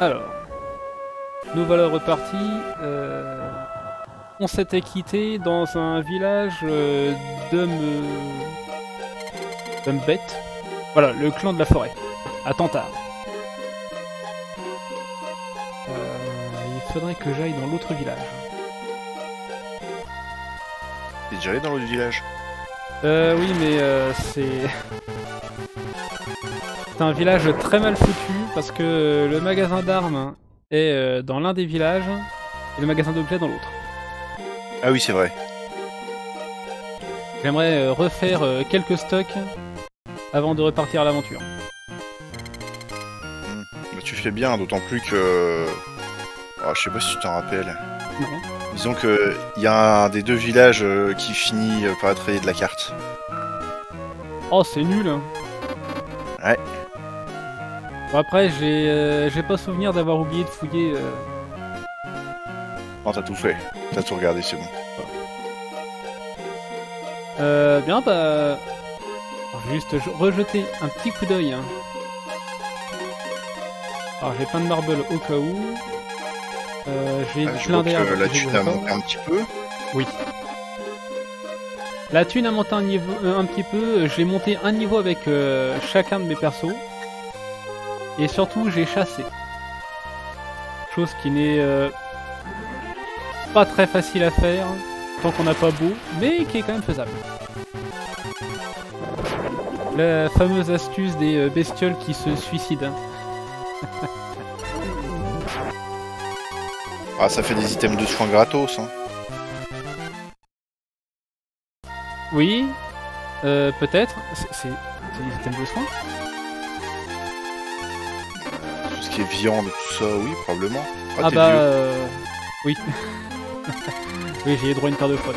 Alors, nous voilà repartis. Euh, on s'était quitté dans un village euh, d'hommes... d'hommes bêtes. Voilà, le clan de la forêt, à Tantard. Euh, il faudrait que j'aille dans l'autre village. T'es déjà allé dans l'autre village? Euh, oui, mais euh, c'est... C'est un village très mal foutu parce que euh, le magasin d'armes est euh, dans l'un des villages et le magasin d'objets dans l'autre. Ah oui, c'est vrai. J'aimerais euh, refaire quelques stocks avant de repartir à l'aventure. Bah, tu fais bien, d'autant plus que. Oh, je sais pas si tu t'en rappelles. Disons que il y a un des deux villages qui finit par être rayé de la carte. Oh, c'est nul hein. Ouais. Bon, après, j'ai euh, j'ai pas souvenir d'avoir oublié de fouiller... euh, Non, t'as tout fait. T'as tout regardé, c'est bon. Euh, bien, bah... alors, je vais juste je- rejeter un petit coup d'œil. hein. Alors, j'ai plein de marble au cas où. Euh, j'ai Ah, je plein vois que d'herbes. j'ai a encore. monté un petit peu. Oui. La thune a monté un, niveau, euh, un petit peu. J'ai monté un niveau avec euh, chacun de mes persos. Et surtout, j'ai chassé. Chose qui n'est euh, pas très facile à faire tant qu'on n'a pas beau, mais qui est quand même faisable. La fameuse astuce des euh, bestioles qui se suicident. Ah, ça fait des items de soins gratos. Hein. Oui, euh, peut-être. C'est des items de soins? Tout ce qui est viande et tout ça, oui, probablement. Ah, Ah bah euh, oui. oui, j'ai eu droit à une paire de fois.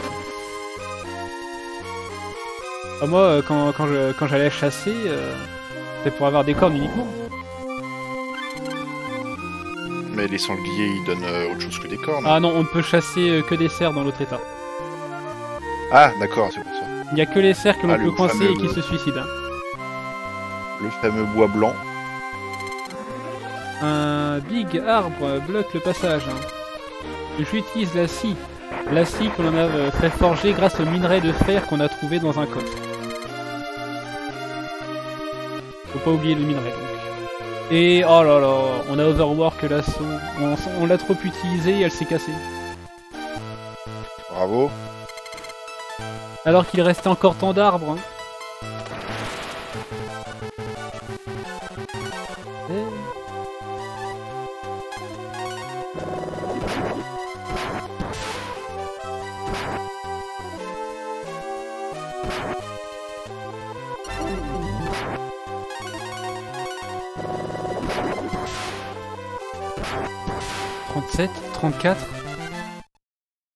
Ah, moi, euh, quand, quand j'allais chasser, euh, c'était pour avoir des cornes uniquement. Mais les sangliers, ils donnent euh, autre chose que des cornes. Ah non, on peut chasser que des cerfs dans l'autre état. Ah, d'accord, c'est pour ça. Il n'y a que les cerfs que l'on Ah, peut coincer et qui se suicident. Le fameux bois blanc. Un big arbre bloque le passage. J'utilise la scie. La scie que l'on a euh, fait forger grâce au minerai de fer qu'on a trouvé dans un coffre. Faut pas oublier le minerai donc. Et oh là là, on a overwork l'assaut. On, on l'a trop utilisé et elle s'est cassée. Bravo. Alors qu'il restait encore tant d'arbres. hein. 37 34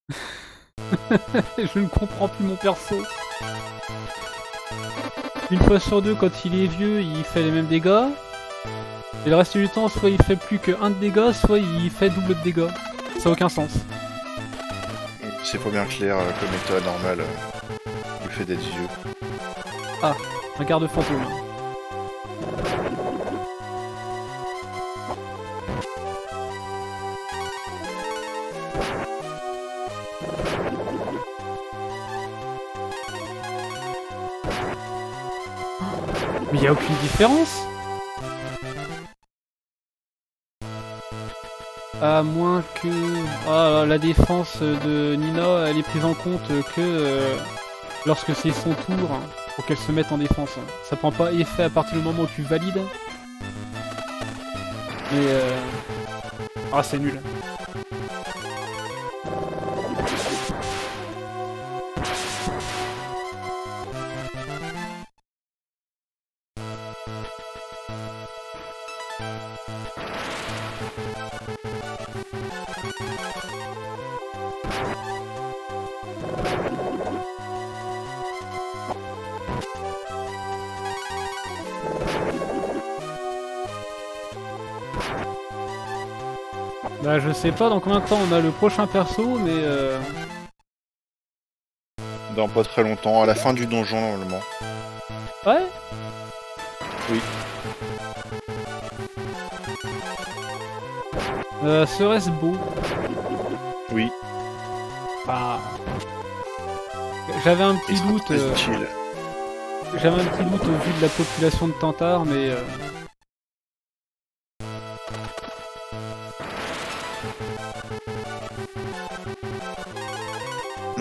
Je ne comprends plus mon perso. Une fois sur deux, quand il est vieux, il fait les mêmes dégâts. Et le reste du temps, soit il fait plus que 1 de dégâts, soit il fait double de dégâts. Ça n'a aucun sens. C'est pas bien clair, euh, comme état normal, euh, il fait des vieux. Ah, un garde fantôme. Mais y a aucune différence À moins que... Ah, la défense de Nina, elle est prise en compte que euh, lorsque c'est son tour hein, pour qu'elle se mette en défense. Ça prend pas effet à partir du moment où tu valides. Mais euh... Ah c'est nul. Sais pas dans combien de temps on a le prochain perso, mais euh... Dans pas très longtemps, à la fin du donjon normalement. Ouais Oui. Euh, Serait-ce beau? Oui. Ah. J'avais un petit doute. euh. J'avais un petit doute au vu de la population de Tantar, mais euh,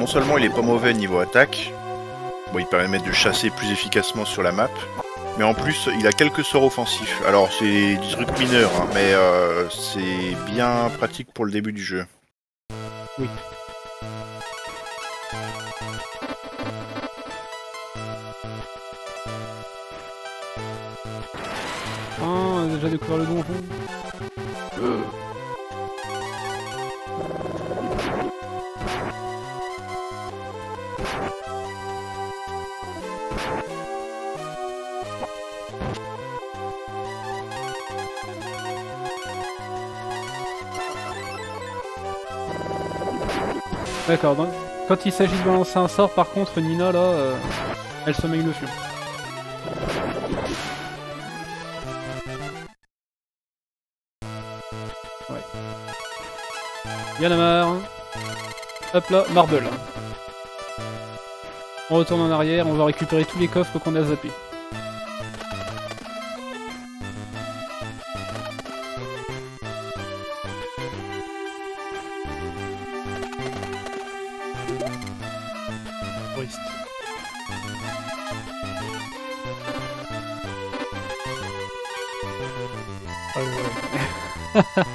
Non seulement il est pas mauvais niveau attaque, bon, il permet de chasser plus efficacement sur la map, mais en plus il a quelques sorts offensifs. Alors c'est des trucs mineurs, hein, mais euh, c'est bien pratique pour le début du jeu. Oui. Ah, on a déjà découvert le donjon. D'accord, donc quand il s'agit de balancer un sort, par contre, Nina là, euh, elle se met dessus. Ouais. Y'en a marre. Hop là, marble. On retourne en arrière, on va récupérer tous les coffres qu'on a zappés.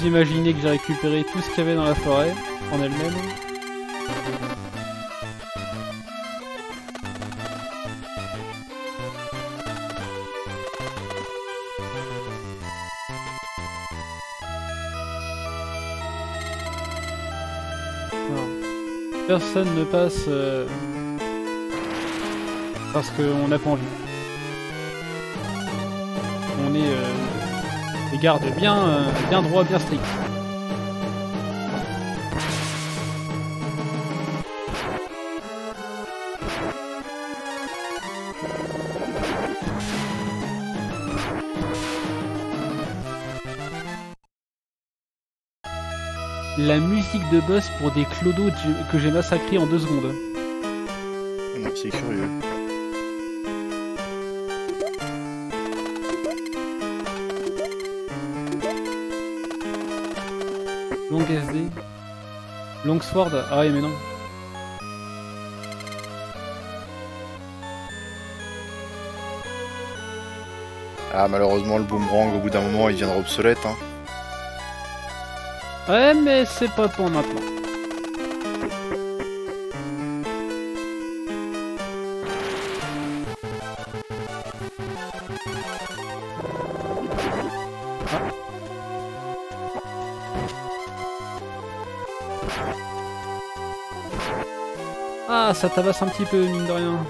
J'ose imaginer que j'ai récupéré tout ce qu'il y avait dans la forêt, en elle-même. Personne ne passe euh, parce qu'on n'a pas envie. Gardes bien, euh, bien droits, bien stricts. La musique de boss pour des clodos que j'ai- massacrés en deux secondes. C'est curieux. Long SD. Long Sword Ah oui mais non. Ah malheureusement le boomerang au bout d'un moment il viendra obsolète. Hein. Ouais mais c'est pas pour maintenant. Ah, ça tabasse un petit peu, mine de rien.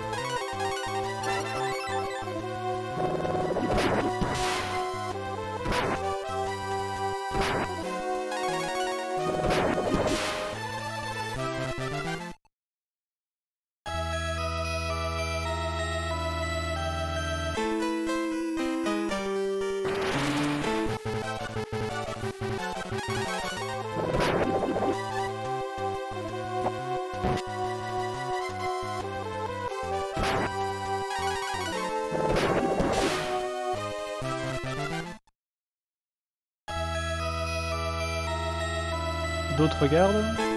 D'autres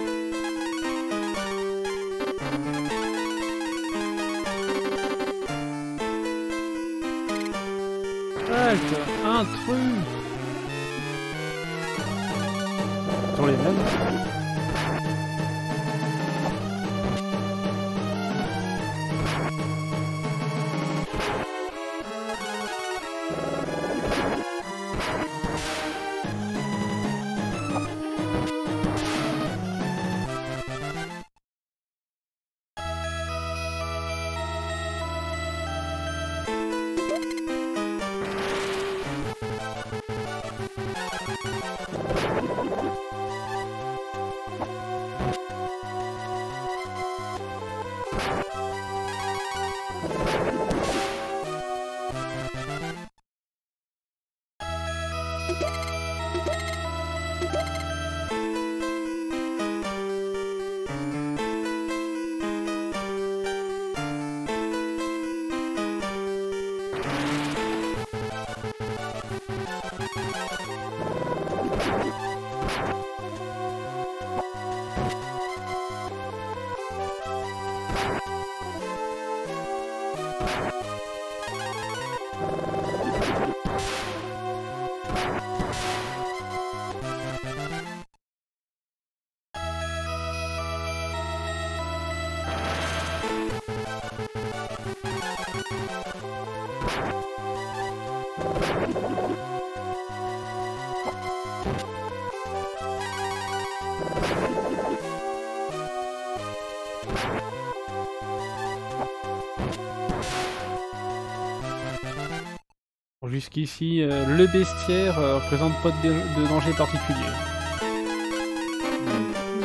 Jusqu'ici, euh, le bestiaire euh, représente pas de, de danger particulier.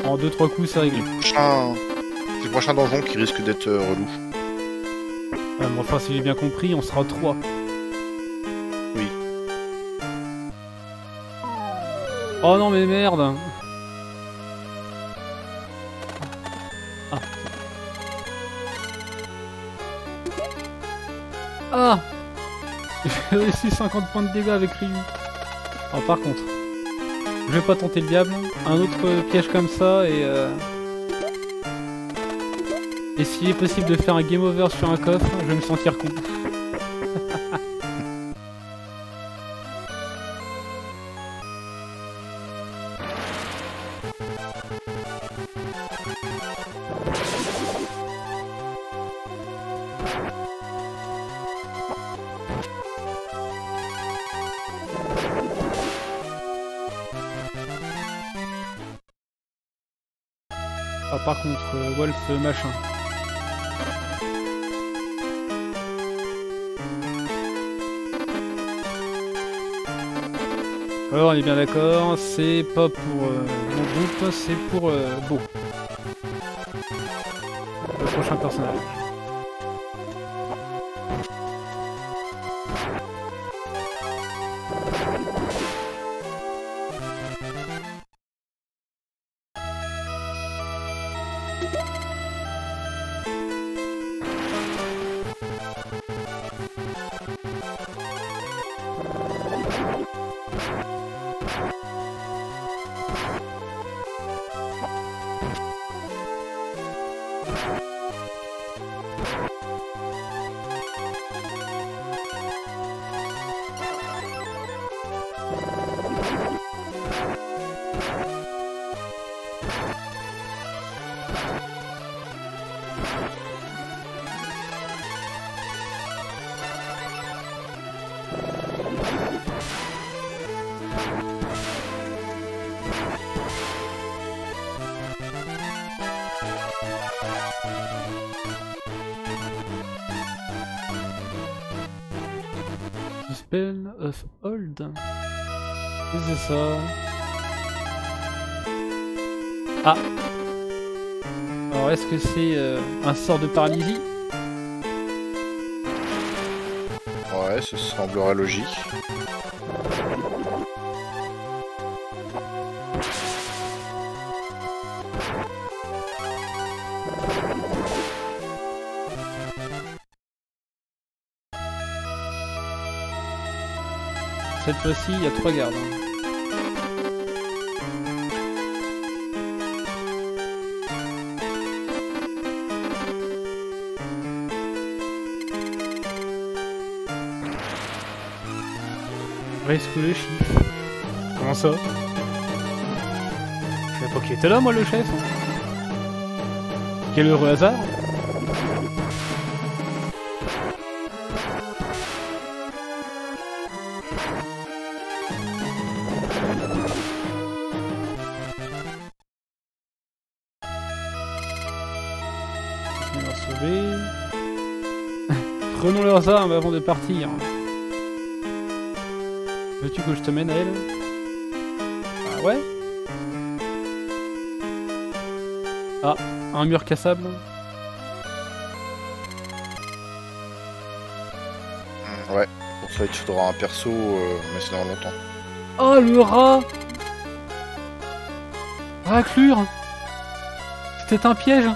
En 2-3 coups, c'est réglé. C'est le prochain donjon qui risque d'être euh, relou. Ouais, enfin, si j'ai bien compris, on sera 3. Oui. Oh non, mais merde Réussi 50 points de dégâts avec Ryu. Alors par contre, je vais pas tenter le diable. Un autre piège comme ça et... Euh... Et s'il est possible de faire un game over sur un coffre, je vais me sentir con. Par contre, euh, Wolf machin. Alors on est bien d'accord, c'est pas pour euh, mon groupe, c'est pour euh, Beau. Le prochain personnage. Sort de paralysie Ouais, ça semblerait logique. Cette fois-ci, il y a trois gardes. Hein. Risque le chiffre. Comment ça Je savais pas qu'il était là, moi, le chef. hein. Quel heureux hasard On va sauver. Prenons leurs armes avant de partir. Mène à elle. Ah ouais Ah, un mur cassable. Hmm, Ouais, pour ça il te faudra un perso, euh, mais c'est dans longtemps. Oh le rat Raclure C'était un piège.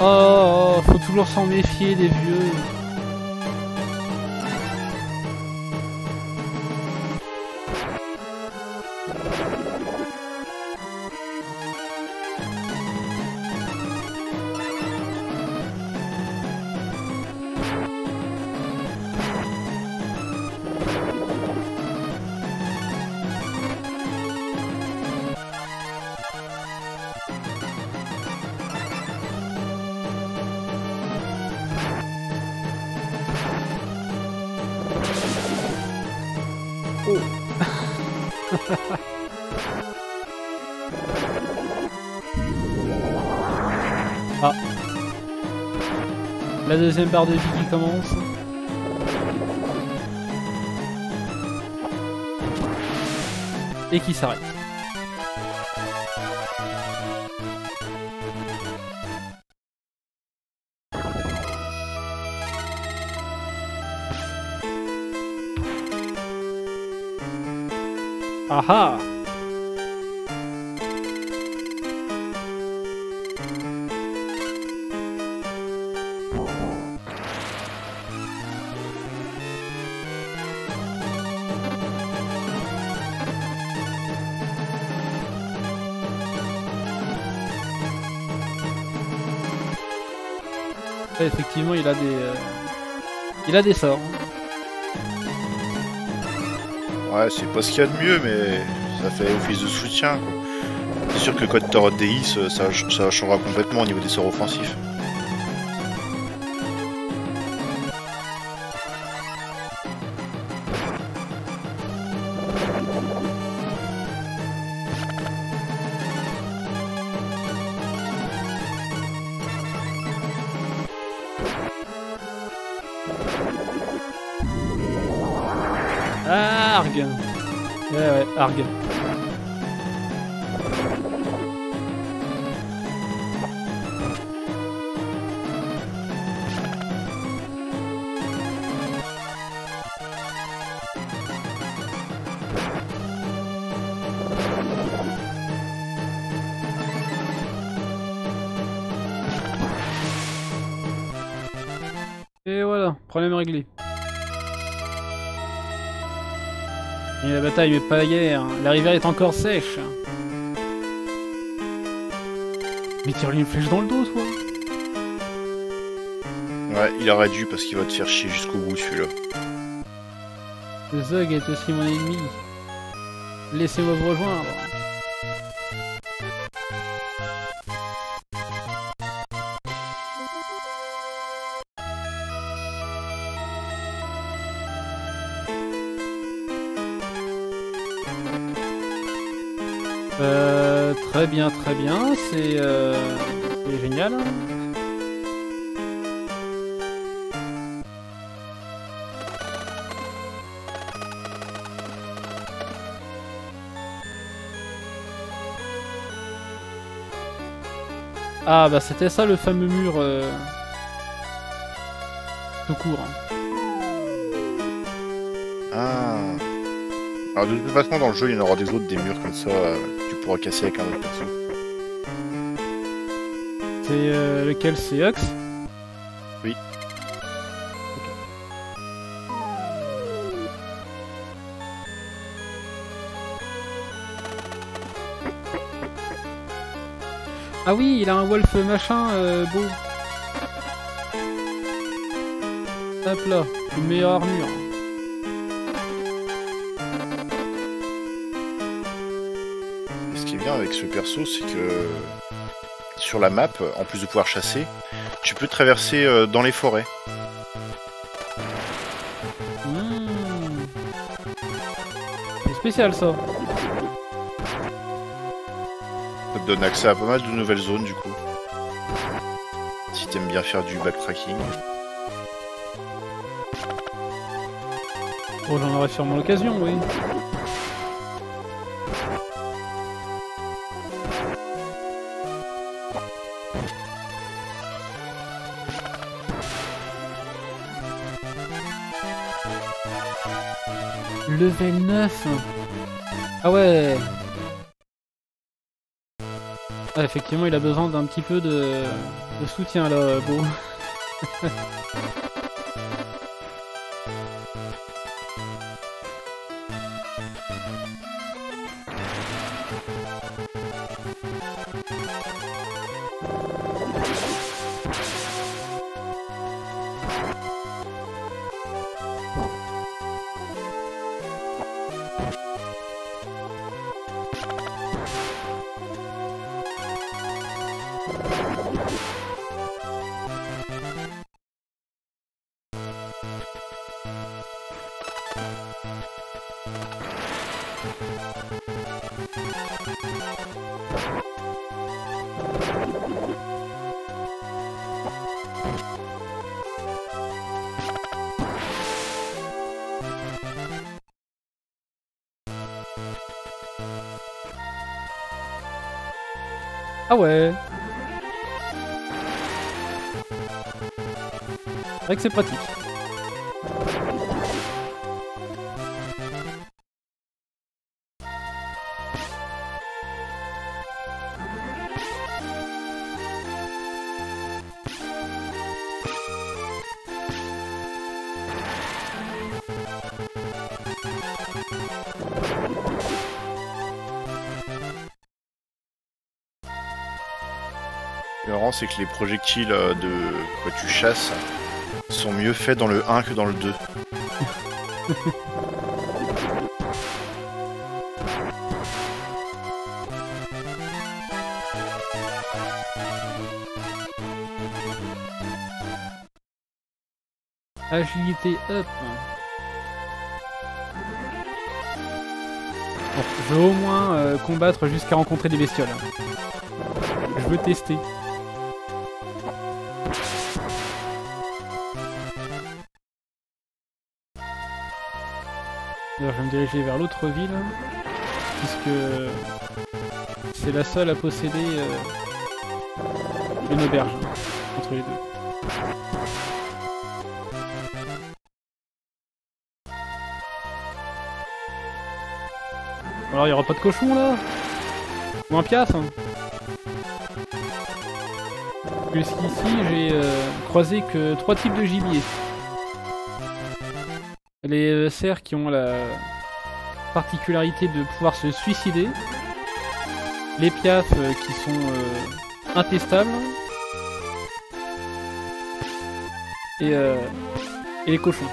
Oh, toujours s'en méfier des vieux. Deuxième barre de vie qui commence. Et qui s'arrête. Aha il a des, euh, il a des sorts. Ouais, c'est pas ce qu'il y a de mieux, mais ça fait office de soutien. C'est sûr que quand t'auras des is, ça, ça changera complètement au niveau des sorts offensifs. Problème réglé. Et la bataille, mais pas la guerre. La rivière est encore sèche. Mais tire-lui une flèche dans le dos, toi. Ouais, il aurait dû parce qu'il va te faire chier jusqu'au bout, celui-là. Zog est aussi mon ennemi. Laissez-moi vous rejoindre. C'est euh, génial. Ah bah c'était ça le fameux mur euh, tout court. Ah. Alors de toute façon dans le jeu il y en aura des autres des murs comme ça euh, que tu pourras casser avec un autre perso. Euh, lequel c'est Ox? Oui. Ah oui, il a un wolf machin euh, beau. Hop là, une meilleure armure. Ce qui est bien avec ce perso c'est que sur la map, en plus de pouvoir chasser, tu peux traverser euh, dans les forêts. Mmh. C'est spécial ça. Ça te donne accès à pas mal de nouvelles zones du coup. Si t'aimes bien faire du backtracking. Bon, j'en aurai sûrement l'occasion, oui. level 9 Ah ouais ah, Effectivement, il a besoin d'un petit peu de, de soutien là, euh, beau. Ah ouais C'est vrai que c'est pratique. Que les projectiles euh, de quoi tu chasses sont mieux faits dans le 1 que dans le 2. Agilité up. Je veux au moins euh, combattre jusqu'à rencontrer des bestioles. Je veux tester. Diriger vers l'autre ville, puisque c'est la seule à posséder euh, une auberge entre les deux. Alors il n'y aura pas de cochon là? Ou un piaf hein? Jusqu'ici j'ai euh, croisé que trois types de gibier. Les euh, cerfs qui ont la particularité de pouvoir se suicider. Les piafs euh, qui sont euh, intestables. Et, et les cochons.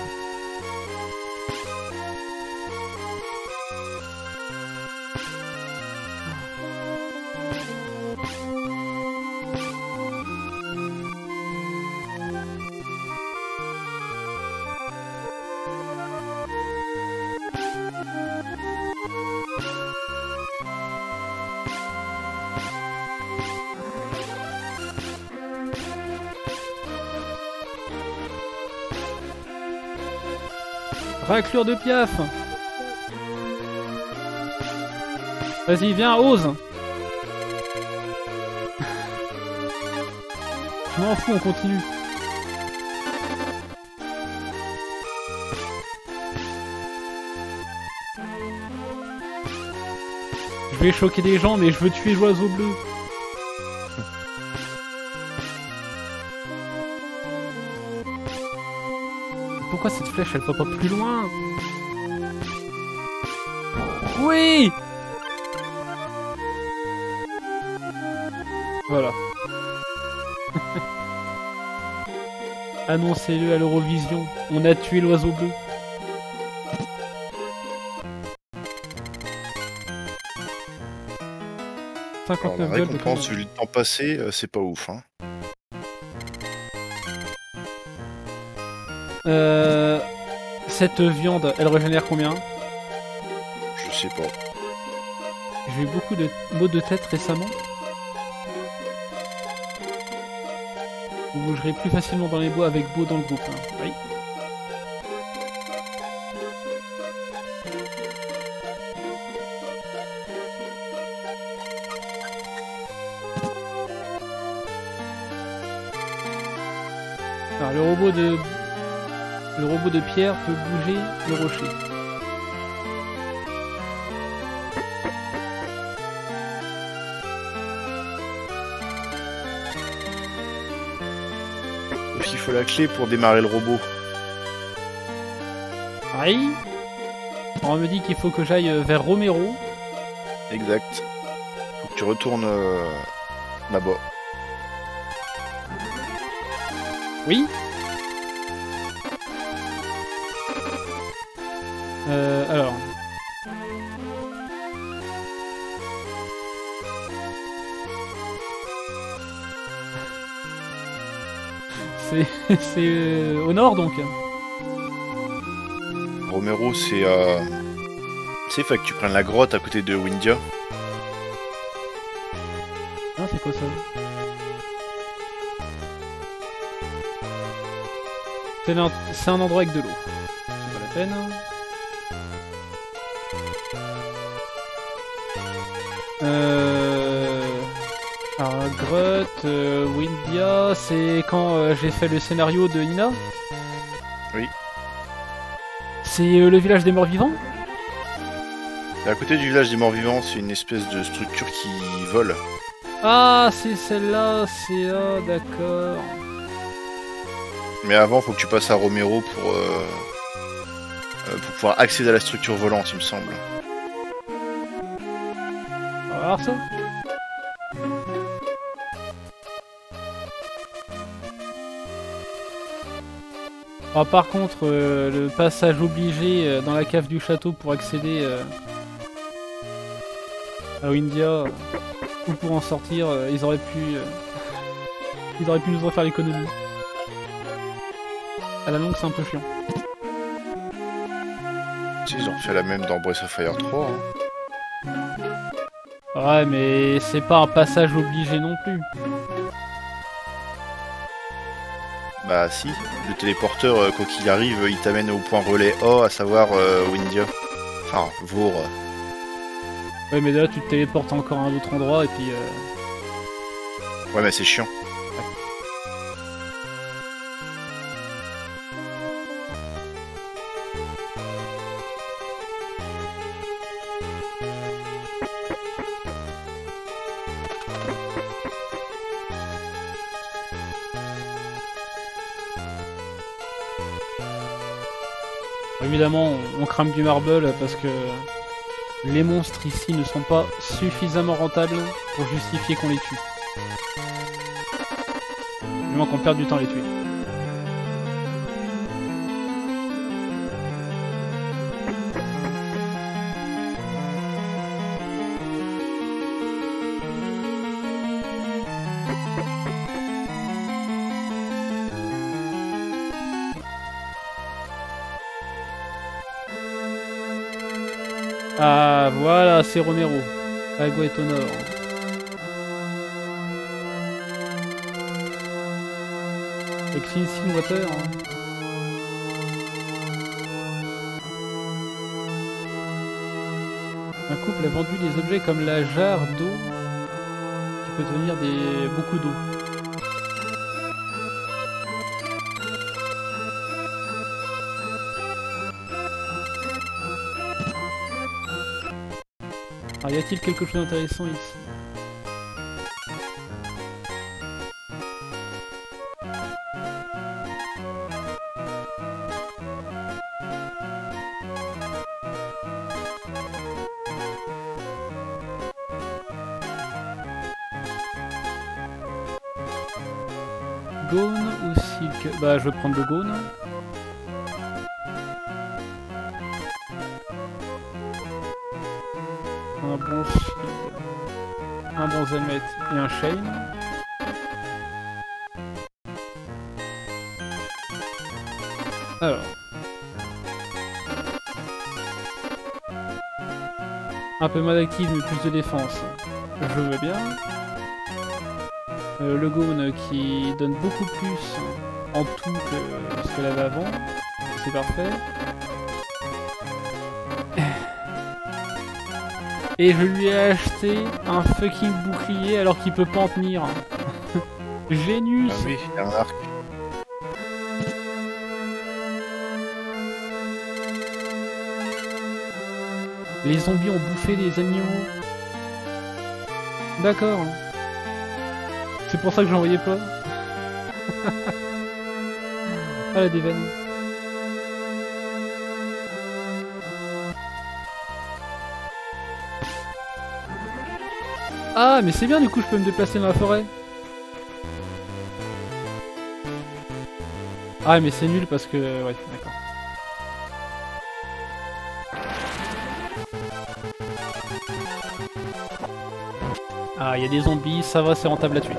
Raclure de piaf Vas-y, viens, ose Je m'en fous, on continue. Je vais choquer des gens, mais je veux tuer l'oiseau bleu. Pourquoi cette flèche elle va pas plus loin Oui Voilà. Annoncez-le à l'Eurovision. On a tué l'oiseau bleu. Alors, la récompense, vu le temps passé, euh, c'est pas ouf. Hein. Euh, cette viande, elle régénère combien Je sais pas. J'ai eu beaucoup de maux de tête récemment. Vous bougerez plus facilement dans les bois avec Beau dans le groupe. Hein. Oui. De pierre peut bouger le rocher. Il faut la clé pour démarrer le robot. Oui. On me dit qu'il faut que j'aille vers Romero. Exact. Faut que tu retournes euh, là-bas. Oui Euh, alors. C'est euh, au nord donc. Romero, c'est. Euh... C'est fait que tu prennes la grotte à côté de Windia. Ah, c'est quoi ça? C'est un, c'est un endroit avec de l'eau. C'est pas la peine. Euh, Windia, c'est quand euh, j'ai fait le scénario de Nina Oui. C'est euh, le village des morts vivants À côté du village des morts vivants, c'est une espèce de structure qui vole. Ah, c'est celle-là, c'est... Ah, d'accord. Mais avant, faut que tu passes à Romero pour, pour pouvoir accéder à la structure volante, il me semble. On va voir ça. Ah, par contre, euh, le passage obligé euh, dans la cave du château pour accéder euh, à Windia ou pour en sortir, ils auraient pu, ils auraient pu nous refaire l'économie. À la longue, c'est un peu chiant. Sais, ils ont fait la même dans Breath of Fire 3. hein. Ouais, mais c'est pas un passage obligé non plus. Bah si, le téléporteur, euh, quoi qu'il arrive, il t'amène au point relais A, à savoir euh, Windia. Enfin, Vour. Ouais, mais là, tu te téléportes encore à un autre endroit et puis. euh, Ouais, mais c'est chiant. Du marble parce que les monstres ici ne sont pas suffisamment rentables pour justifier qu'on les tue. Du moins qu'on perde du temps à les tuer. C'est Romero. Agua est au nord. Avec Clean. Un couple a vendu des objets comme la jarre d'eau qui peut tenir des... beaucoup d'eau. Quelque chose d'intéressant ici Gone ou Silk? Bah, je vais prendre le Gone. Un bon shield, un et un Shane. Alors. Un peu mal active mais plus de défense. Je veux bien. Euh, le Gone qui donne beaucoup plus en tout que ce qu'elle avait avant. C'est parfait. Et je lui ai acheté un fucking bouclier alors qu'il peut pas en tenir. Génius Ah oui, un arc. Les zombies ont bouffé les animaux. D'accord. C'est pour ça que j'en voyais pas. ah la déveine. Ah mais c'est bien du coup je peux me déplacer dans la forêt. Ah mais c'est nul parce que... Ouais d'accord. Ah, il y a des zombies, ça va, c'est rentable à tuer.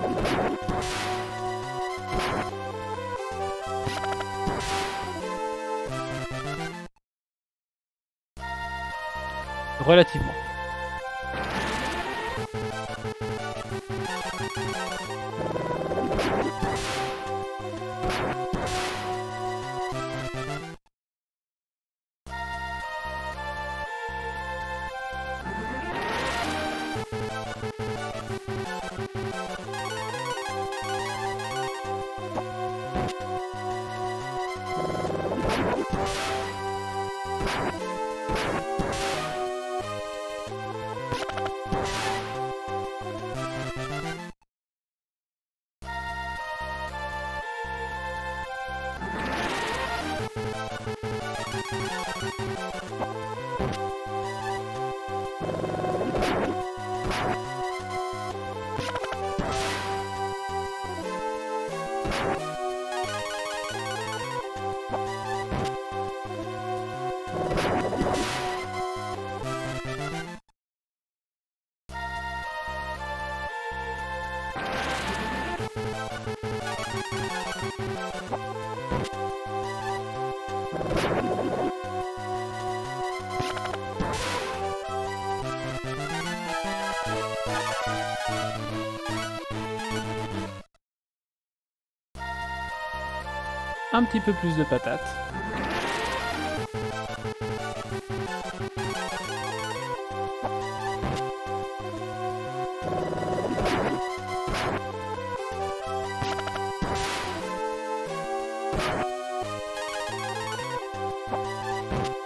Petit peu plus de patates.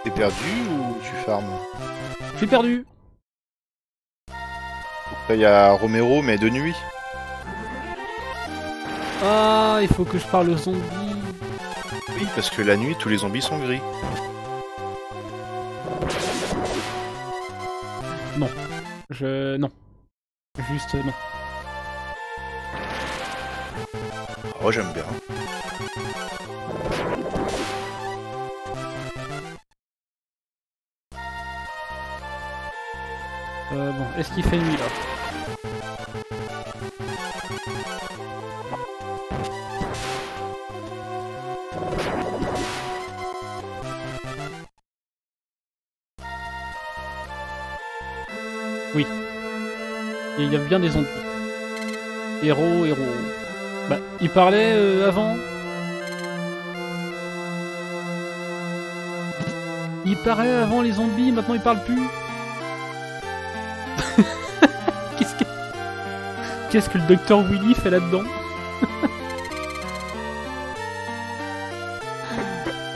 T'es perdu ou tu farmes Je suis perdu Là, il y a Romero, mais de nuit. Ah, il faut que je parle aux zombies. Oui, parce que la nuit, tous les zombies sont gris. Je... Non. Juste non. Oh, j'aime bien. Euh, bon, est-ce qu'il fait nuit? Oui. Et il y a bien des zombies. Héros, héros. Bah, il parlait euh, avant Il parlait avant les zombies, maintenant il parle plus Qu'est-ce que... Qu'est-ce que le docteur Willy fait là-dedans?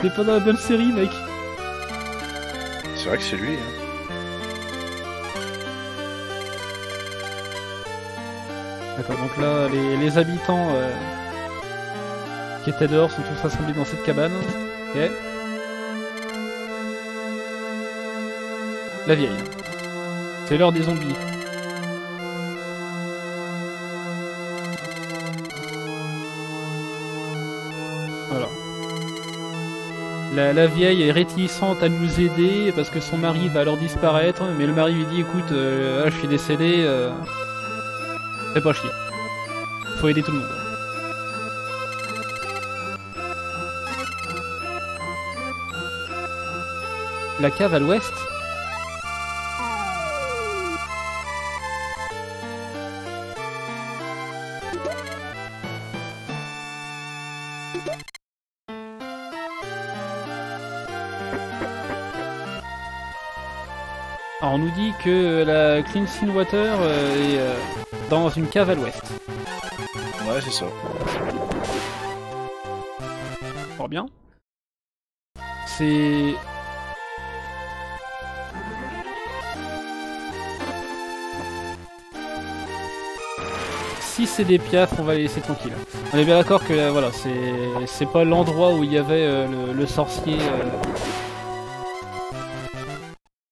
T'es pas dans la bonne série, mec. C'est vrai que c'est lui. Hein. Donc là, les, habitants euh, qui étaient dehors sont tous rassemblés dans cette cabane. La vieille. C'est l'heure des zombies. Voilà. La, la vieille est réticente à nous aider parce que son mari va alors disparaître, mais le mari lui dit écoute, euh, je suis décédé, euh, fais pas chier. Faut aider tout le monde. La cave à l'ouest Alors on nous dit que la Cleansing Water euh, est euh, dans une cave à l'ouest. Ouais, c'est ça. Fort bien. C'est... Si c'est des piafs, on va les laisser tranquilles. On est bien d'accord que voilà, c'est c'est pas l'endroit où il y avait euh, le, le sorcier euh,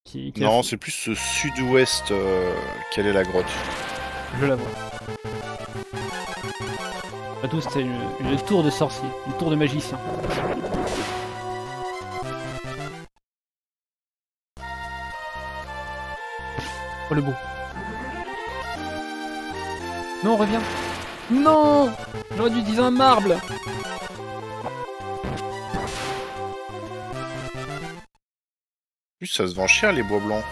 qui, qui a- Non, c'est plus ce sud-ouest euh, quelle est la grotte? Je la vois. Pas tout, c'était une, une tour de sorcier, une tour de magicien. Oh le beau. Non, reviens. Non J'aurais dû utiliser un marble ça se vend cher les bois blancs.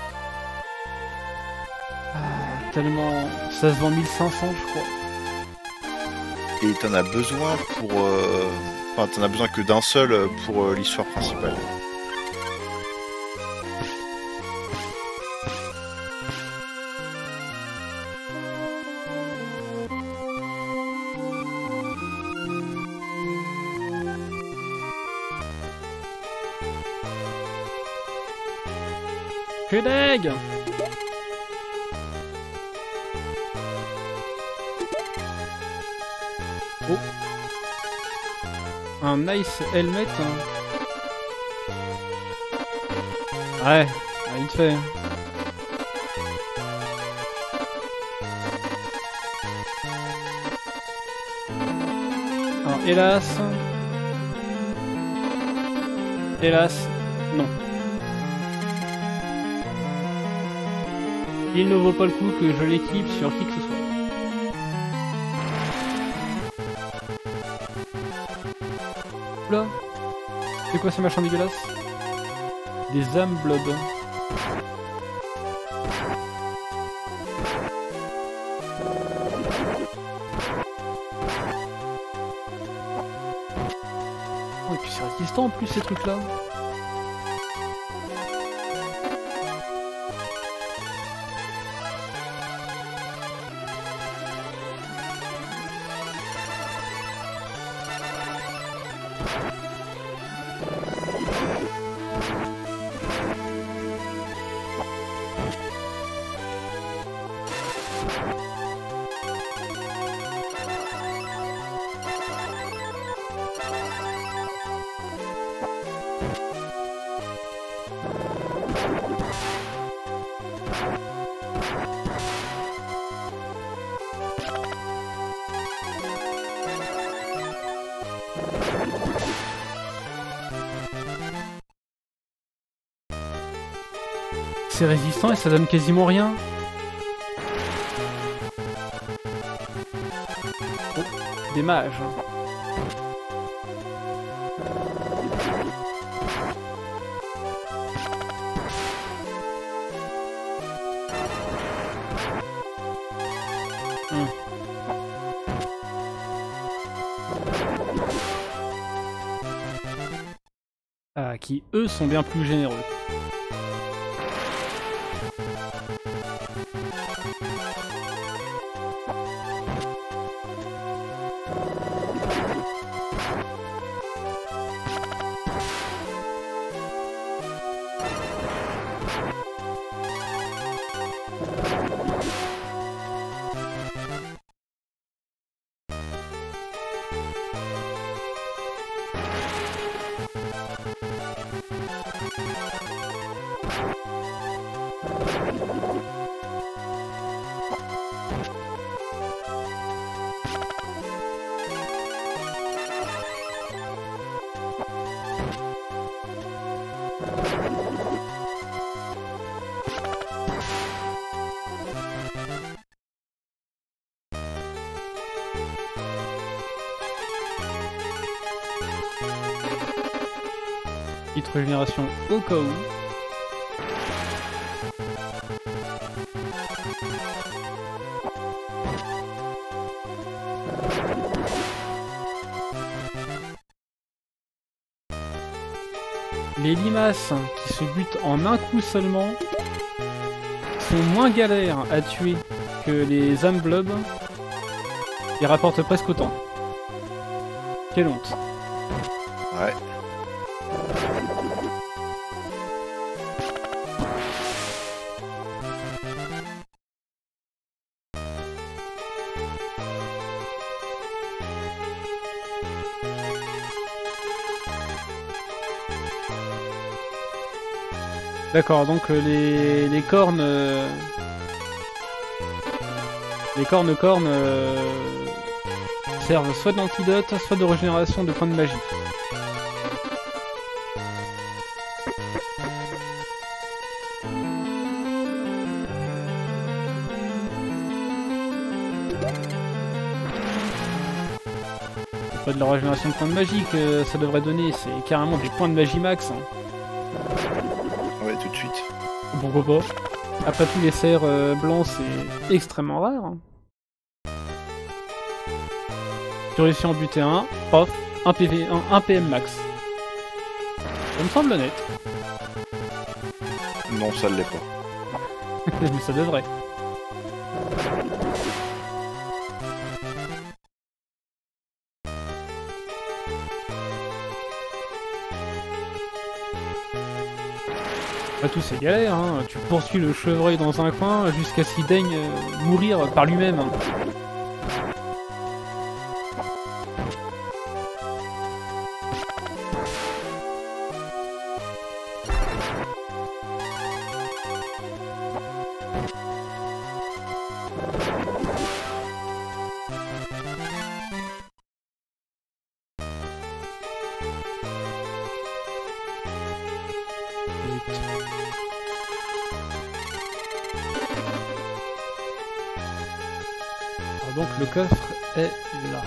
Ah, Tellement... Ça se vend 1500, je crois. Et t'en as besoin pour. euh, Enfin, t'en as besoin que d'un seul euh, pour euh, l'histoire principale. Je suis nice helmet hein. Ouais, il fait. Alors, hélas... Hélas, non. Il ne vaut pas le coup que je l'équipe sur qui que ce soit. C'est quoi ce machin dégueulasse? Des âmes blood. Oh, et puis c'est résistant en plus ces trucs là. C'est résistant et ça donne quasiment rien. Oh, des mages. hein. Ah, qui eux sont bien plus généreux. Les limaces qui se butent en un coup seulement sont moins galères à tuer que les âmes blob. Ils rapportent presque autant. Quelle honte. D'accord, donc euh, les, cornes... euh, Les cornes cornes euh, servent soit d'antidote, soit de régénération de points de magie. De la régénération de points de magie que ça devrait donner, c'est carrément des points de magie max. hein. Après tout, les cerfs euh, blancs, c'est extrêmement rare. hein. Tu réussis à en buter un, paf, un, PV, un, un PM max. Ça me semble honnête, Non, ça l'est pas. mais ça devrait. Après tout, c'est galère, hein. Tu poursuis le chevreuil dans un coin jusqu'à ce qu'il daigne euh, mourir par lui-même. Donc le coffre est là.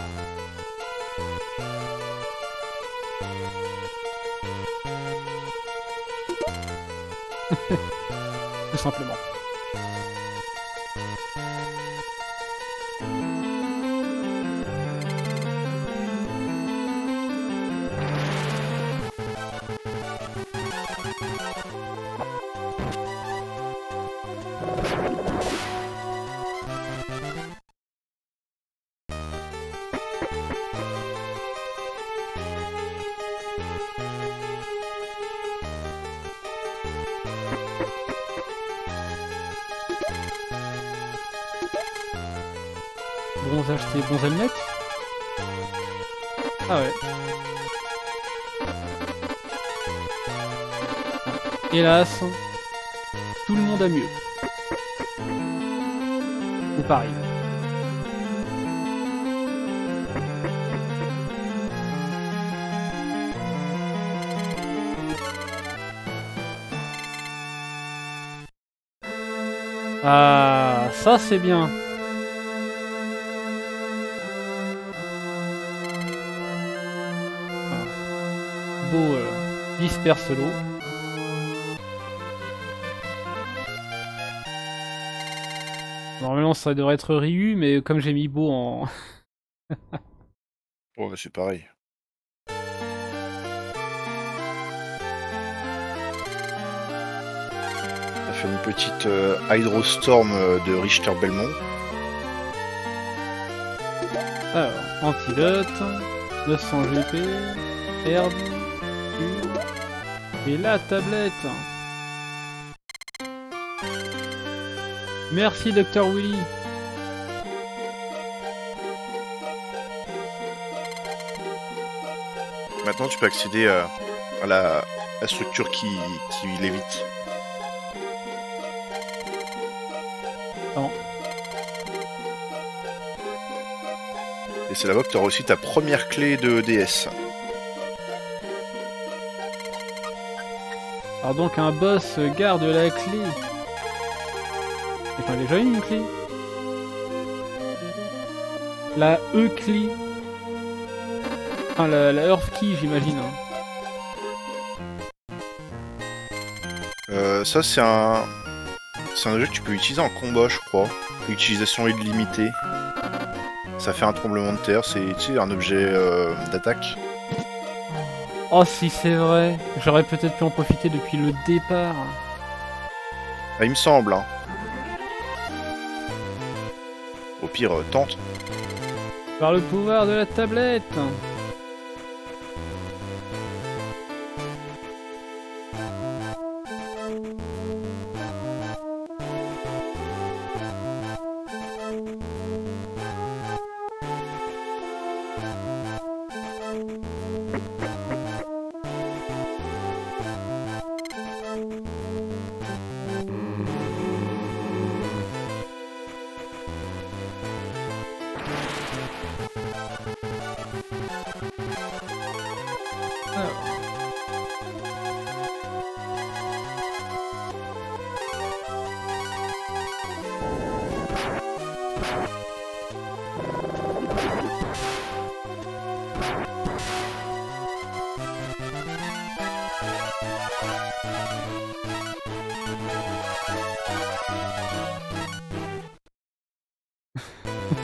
Tout simplement. Tout le monde a mieux. Ou pareil. Ah, ça c'est bien. Beau euh, disperse l'eau. Normalement ça devrait être Ryu, mais comme j'ai mis beau en... Ouais, bah, c'est pareil. Ça fait une petite euh, Hydrostorm euh, de Richter Belmont. Alors, antidote, 900 GP, herbe, et la tablette. Merci Dr Willy. Maintenant, tu peux accéder à, à la, la structure qui, qui l'évite. Non. Et c'est là-bas que tu auras aussi ta première clé de DS. Alors donc un boss garde la clé. T'en as déjà eu une clé La E-clé. Enfin la, la Earth Key j'imagine. hein. Euh, ça, c'est un. C'est un objet que tu peux utiliser en combat, je crois. Utilisation illimitée. Ça fait un tremblement de terre, c'est tu sais, un objet euh, d'attaque. Oh si c'est vrai, j'aurais peut-être pu en profiter depuis le départ. Ah, il me semble, hein. Pire, euh. Par le pouvoir de la tablette.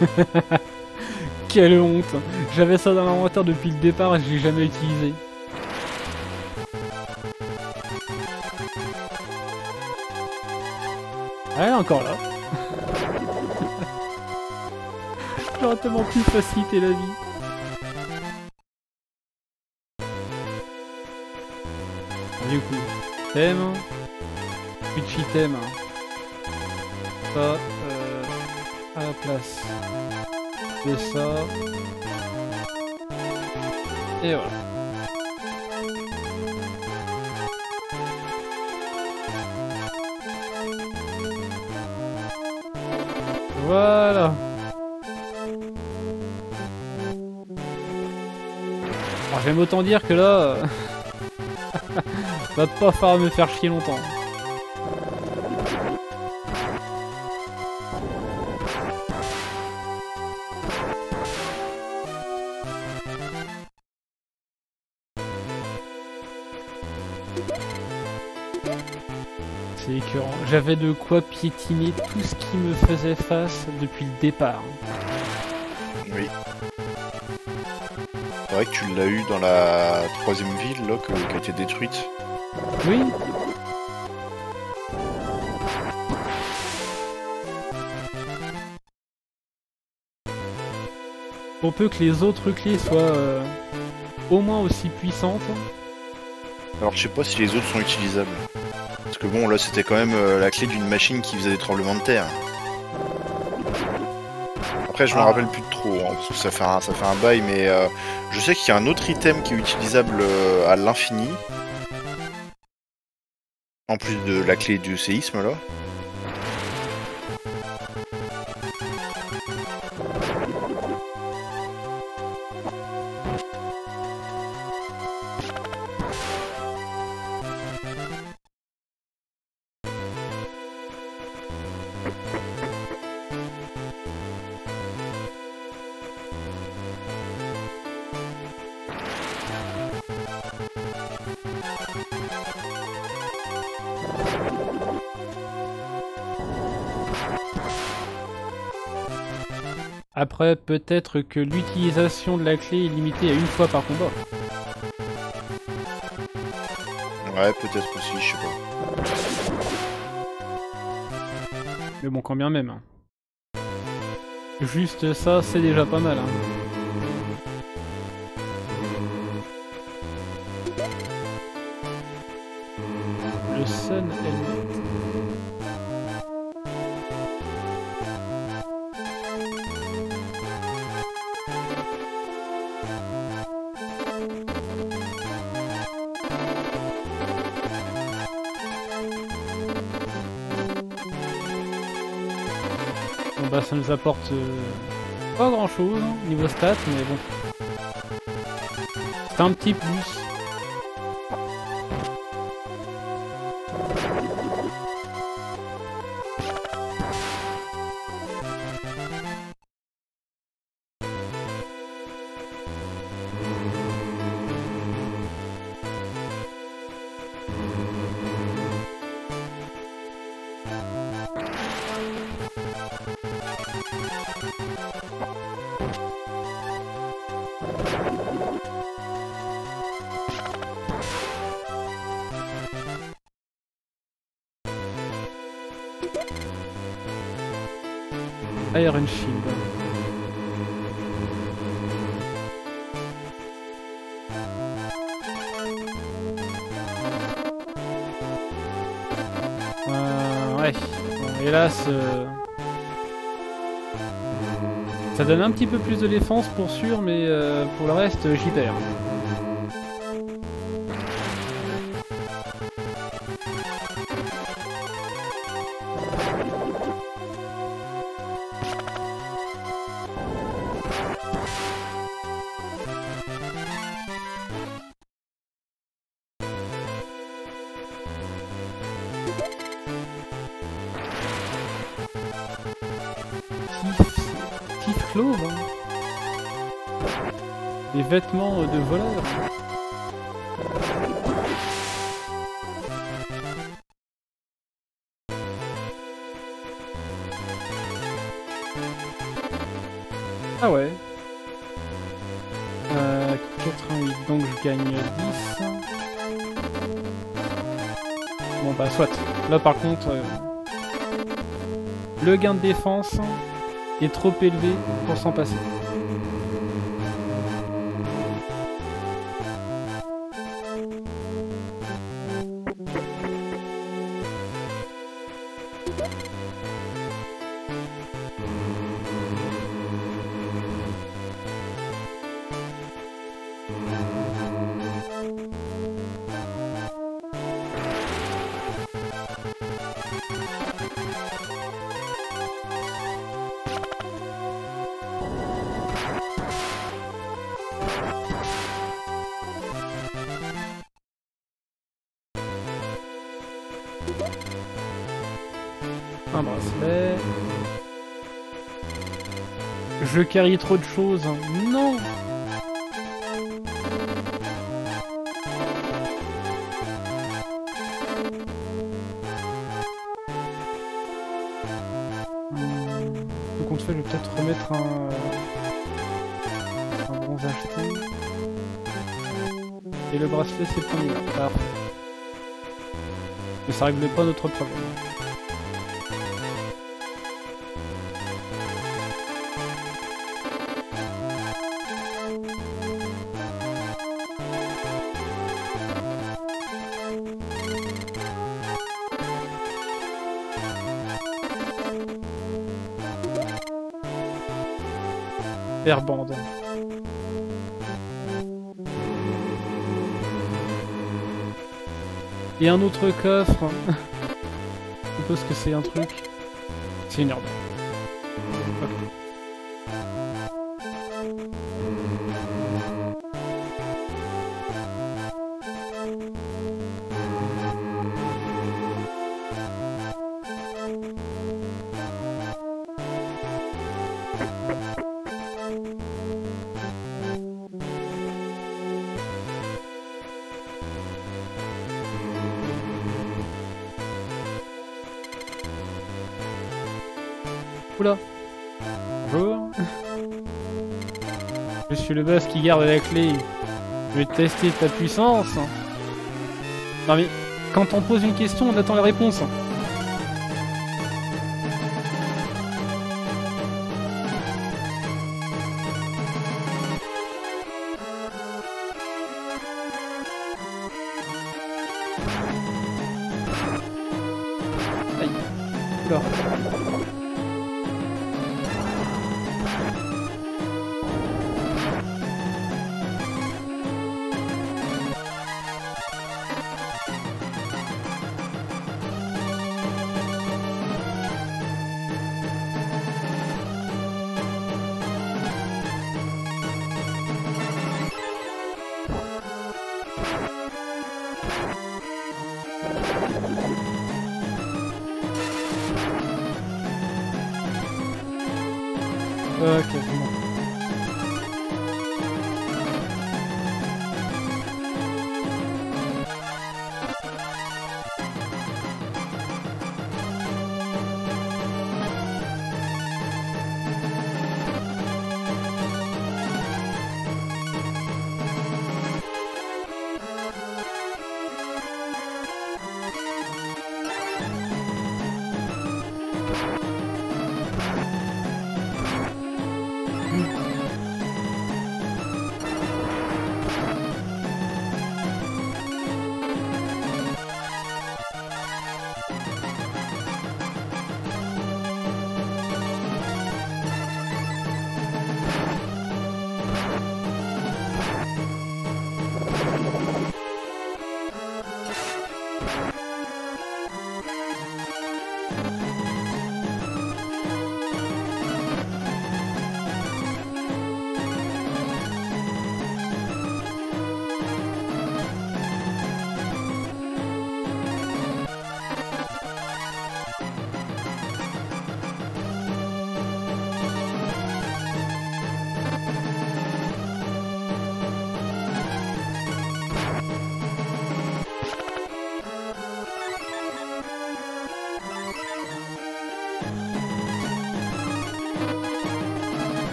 Quelle honte J'avais ça dans l'inventaire depuis le départ et je l'ai jamais utilisé. Elle est encore là. J'aurais tellement pu faciliter la vie. Du coup, thème, Switch item. hein? Ça, à la place de ça. Et voilà. Voilà. J'aime autant dire que là, euh, va pas falloir me faire chier longtemps. J'avais de quoi piétiner tout ce qui me faisait face depuis le départ. Oui. C'est vrai que tu l'as eu dans la troisième ville, là, que- qui a été détruite. Oui. Pour peu que les autres clés soient euh, au moins aussi puissantes. Alors je sais pas si les autres sont utilisables. Que bon, là c'était quand même euh, la clé d'une machine qui faisait des tremblements de terre. Après je me Ah. rappelle plus de trop, hein, parce que ça fait un, ça fait un bail, mais euh, je sais qu'il y a un autre item qui est utilisable euh, à l'infini. En plus de la clé du séisme là. Après, peut-être que l'utilisation de la clé est limitée à une fois par combat. Ouais, peut-être aussi, je sais pas. Mais bon, quand bien même. hein. Juste ça, c'est déjà pas mal. hein. Apporte euh, pas grand chose niveau stats mais bon. C'est un petit plus. Ça donne un petit peu plus de défense pour sûr, mais euh, pour le reste, j'y perds. Là par contre, euh, le gain de défense est trop élevé pour s'en passer. Carry trop de choses. Non Hmm, Donc on te fait, je vais peut-être remettre un, bronze acheté. Et le bracelet c'est pas mieux. Parfait. Mais ça réglait pas notre problème. Et un autre coffre. Je suppose que c'est un truc. C'est une herbe. Le boss qui garde la clé. Je vais tester ta puissance. Non mais, quand on pose une question, on attend la réponse. Ok, c'est bon.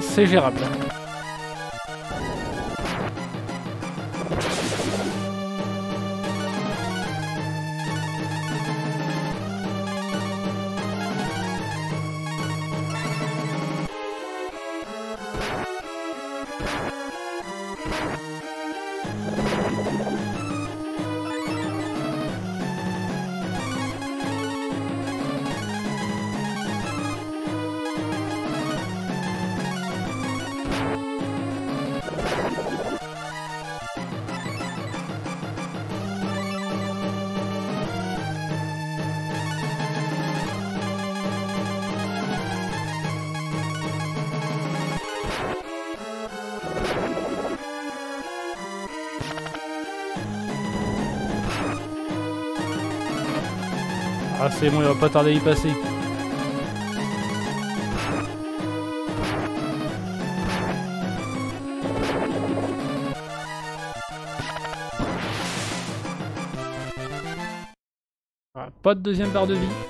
C'est gérable. C'est bon, il va pas tarder à y passer. Pas de deuxième barre de vie.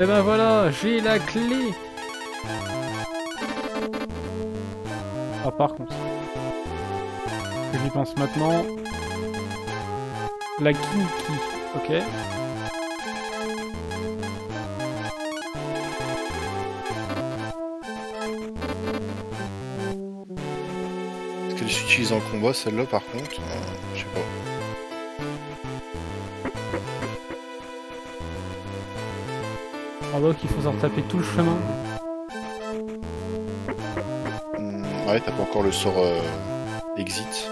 Et ben voilà, j'ai la clé. Ah par contre, que j'y pense maintenant, la Kinky, ok. Est-ce qu'elle s'utilise en combat celle-là par contre? Euh, Je sais pas. Ah donc il faut s'en retaper tout le chemin. Hmm, ouais, t'as pas encore le sort euh, exit.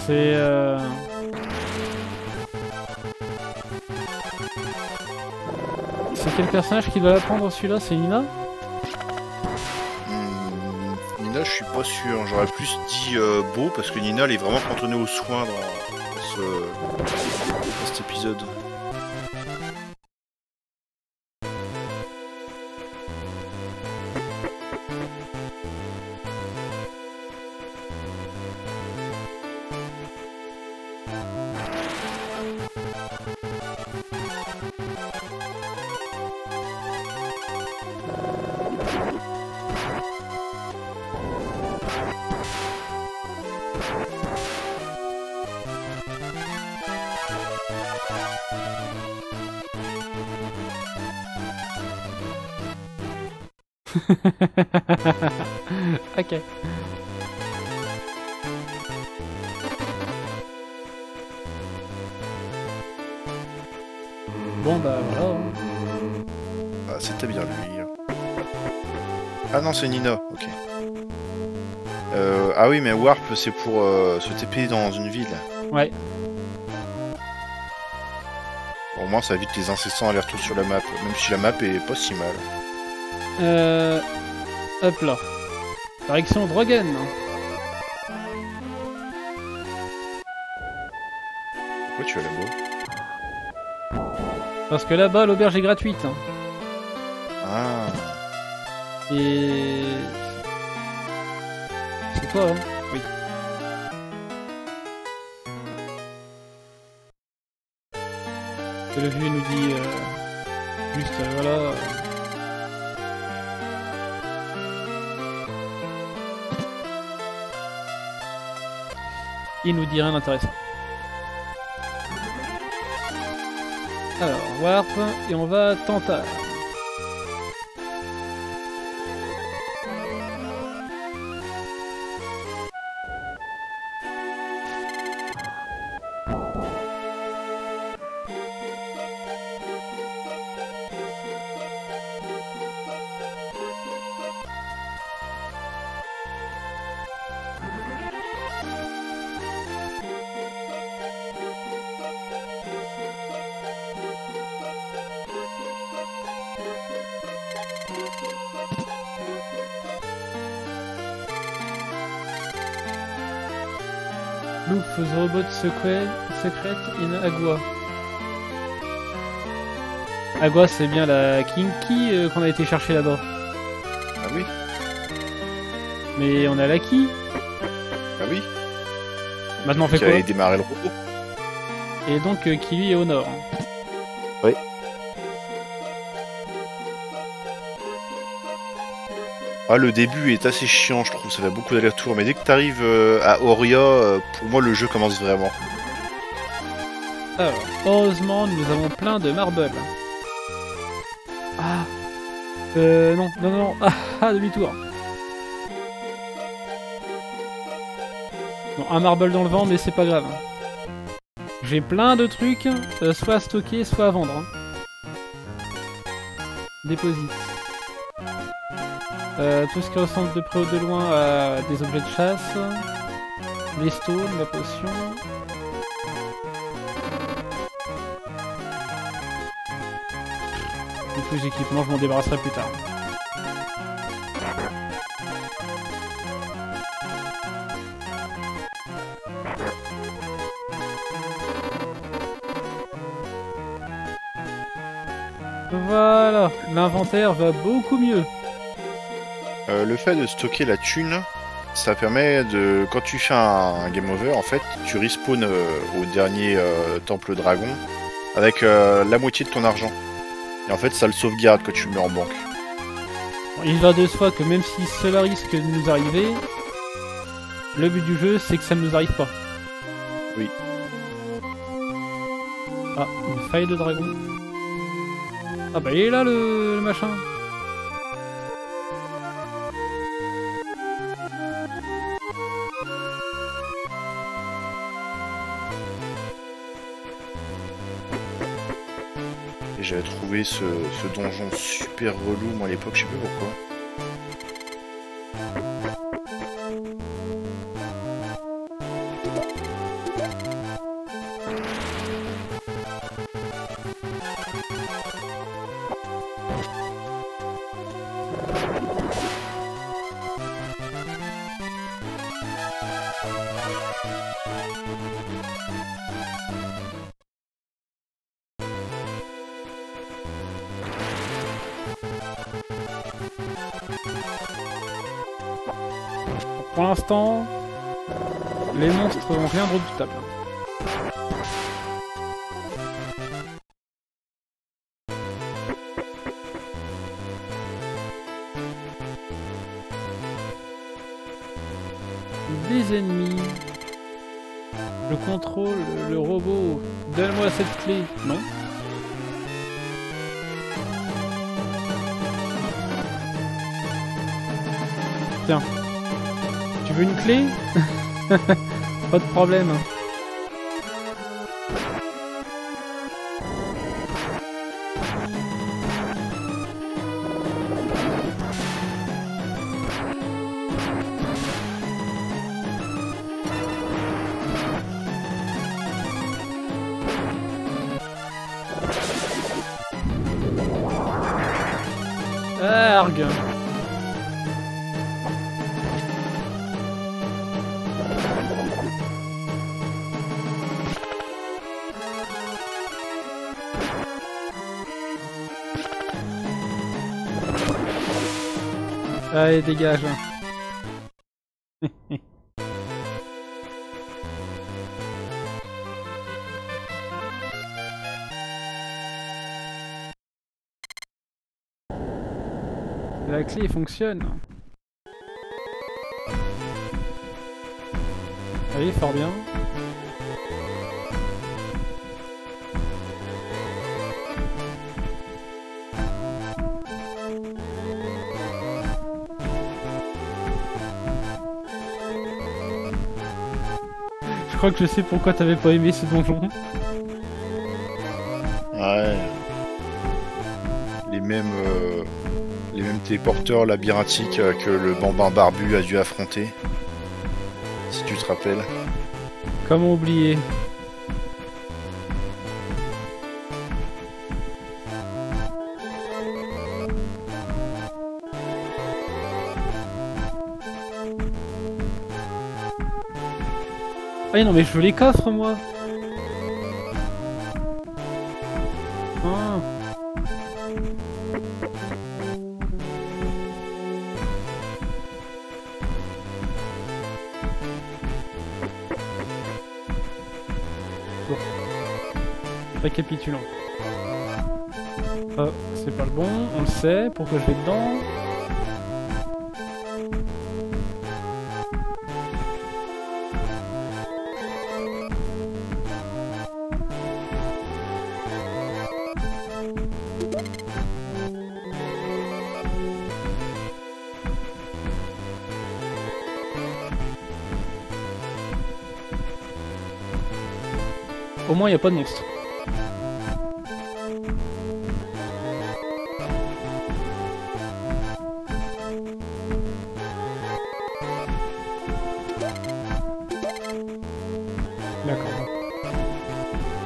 C'est... Euh... C'est quel personnage qui doit l'apprendre celui-là? C'est Nina? Suis pas sûr. J'aurais plus dit euh, Beau parce que Nina, elle est vraiment cantonnée aux soins dans, ce... dans cet épisode. ok. Bon bah voilà. Ah, c'était bien lui. Ah non, c'est Nina, ok. Euh, ah oui, mais Warp, c'est pour euh, se TP dans une ville. Ouais. Au moins, ça évite les incessants allers-retours sur la map, même si la map est pas si mal. Euh... Hop là. Direction Drogen. Pourquoi tu vas là-bas Parce que là-bas l'auberge est gratuite. hein. Ah, Et... C'est toi hein Oui. Que le vieux nous dit... euh, Juste euh, voilà... Il nous dit rien d'intéressant. Alors, Warp, et on va Tanta. Secret, secret in Agua. Agua, c'est bien la Kinky euh, qu'on a été chercher là-bas. ah oui, Mais on a la Ki. ah oui. Maintenant on fait Qui quoi? démarrer le robot. Et donc euh, Kiwi est au nord. Ah, le début est assez chiant, je trouve. Ça fait beaucoup d'allers-retours. Mais dès que t'arrives euh, à Oria, euh, pour moi, le jeu commence vraiment. Alors, heureusement, nous avons plein de marble. Ah Euh, non, non, non, ah, ah, demi-tour. Bon, un marble dans le vent, mais c'est pas grave. J'ai plein de trucs, euh, soit à stocker, soit à vendre. Déposite. Euh, tout ce qui ressemble de près ou de loin à des objets de chasse. Les stones, la potion. Et tous les équipements, je m'en débarrasserai plus tard. Voilà, l'inventaire va beaucoup mieux. Euh, le fait de stocker la thune, ça permet de. Quand tu fais un game over, en fait, tu respawns euh, au dernier euh, temple dragon avec la moitié de ton argent. Et en fait, ça le sauvegarde quand tu le mets en banque. Il va de soi que même si cela risque de nous arriver, le but du jeu c'est que ça ne nous arrive pas. Oui. Ah, une faille de dragon. Ah bah il est là le, le machin. Ce, ce donjon super relou, moi à l'époque, je sais plus pourquoi. Pas de problème. Dégage. La clé fonctionne. Allez, fort bien. Crois que je sais pourquoi t'avais pas aimé ce donjon. Ouais. Les mêmes, euh, les mêmes téléporteurs labyrinthiques euh, que le bambin barbu a dû affronter. Si tu te rappelles. Comment oublier? Non mais je veux les coffres moi Ah. Bon. Oh, c'est pas le bon, on le sait, pourquoi je vais dedans? Moins, il n'y a pas de monstre. D'accord.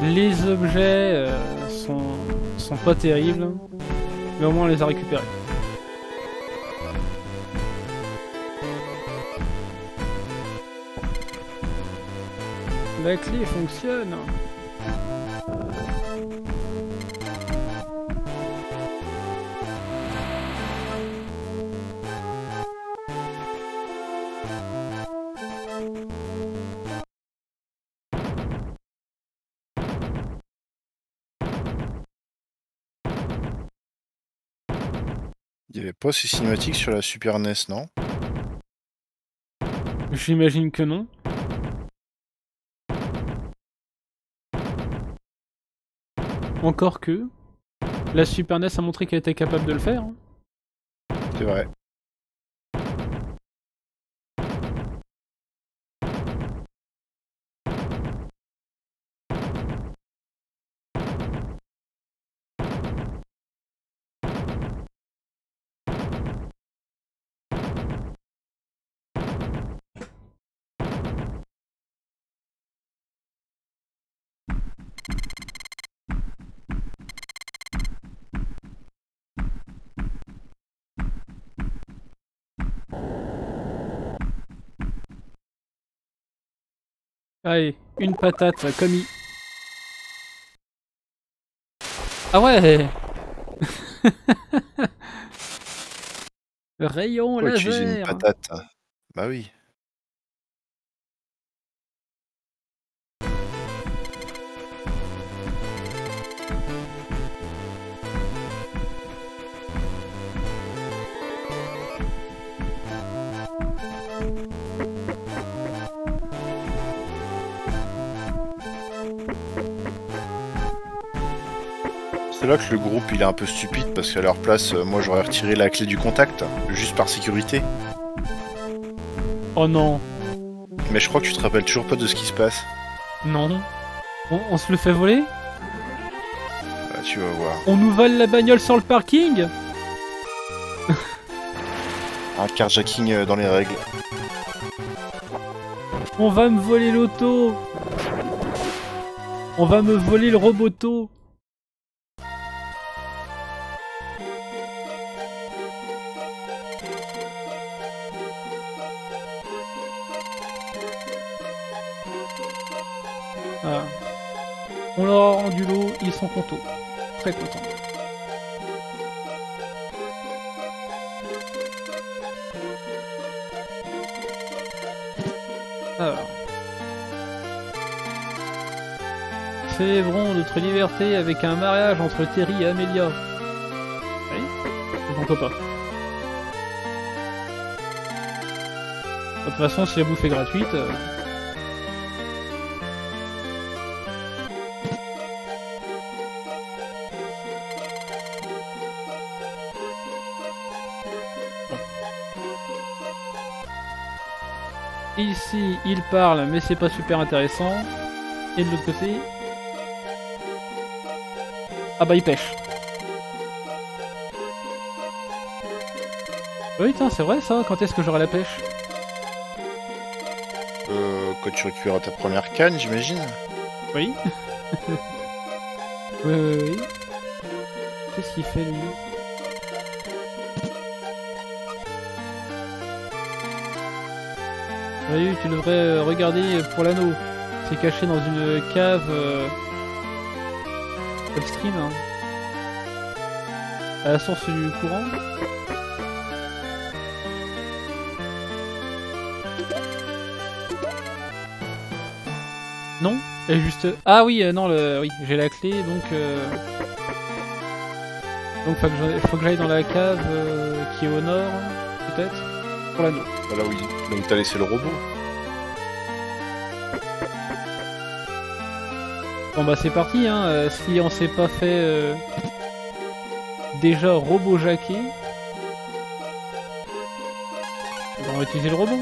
Les objets euh, sont, sont pas terribles, mais au moins on les a récupérés. La clé fonctionne. Pas ces cinématiques sur la Super NES, non? J'imagine que non. Encore que, la Super NES a montré qu'elle était capable de le faire. hein. C'est vrai. Allez, une patate, comme il... Ah ouais. Rayon Pourquoi utiliser une laser. patate? Bah oui. C'est là que le groupe il est un peu stupide parce qu'à leur place, euh, moi j'aurais retiré la clé du contact, juste par sécurité. Oh non Mais je crois que tu te rappelles toujours pas de ce qui se passe. Non on, on se le fait voler? Bah, tu vas voir. On nous vole la bagnole sur le parking? Un carjacking euh, dans les règles. On va me voler l'auto On va me voler le roboto A rendu l'eau, ils sont contents. Très contents. Alors. Célébrons notre liberté avec un mariage entre Terry et Amelia. Oui Pourquoi pas De toute façon, si la bouffe est gratuite... euh, Il parle, mais c'est pas super intéressant. Et de l'autre côté... Ah bah il pêche. Oui, tiens, c'est vrai ça, quand est-ce que j'aurai la pêche? Euh, quand tu récupéreras ta première canne, j'imagine. Oui. oui, oui, oui. Qu'est-ce qu'il fait lui? Tu devrais euh, regarder pour l'anneau. C'est caché dans une cave euh, upstream. hein. À la source du courant. Non est juste... Ah oui, euh, non, le... oui, j'ai la clé, donc... euh, Donc faut que j'aille- dans la cave qui est au nord, peut-être, pour l'anneau. Voilà, oui. Donc t'as laissé le robot. Bon bah c'est parti, hein. euh, si on s'est pas fait euh, déjà robot jacké, on va utiliser le robot.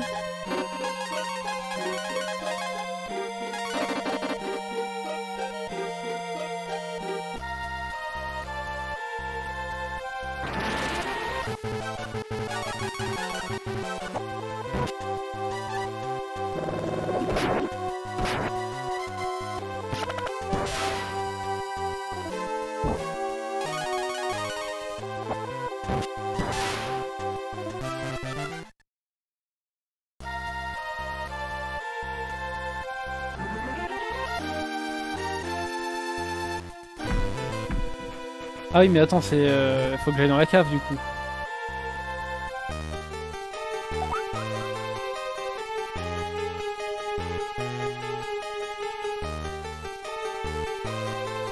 Oui, mais attends, c'est. Euh, faut que j'aille dans la cave du coup.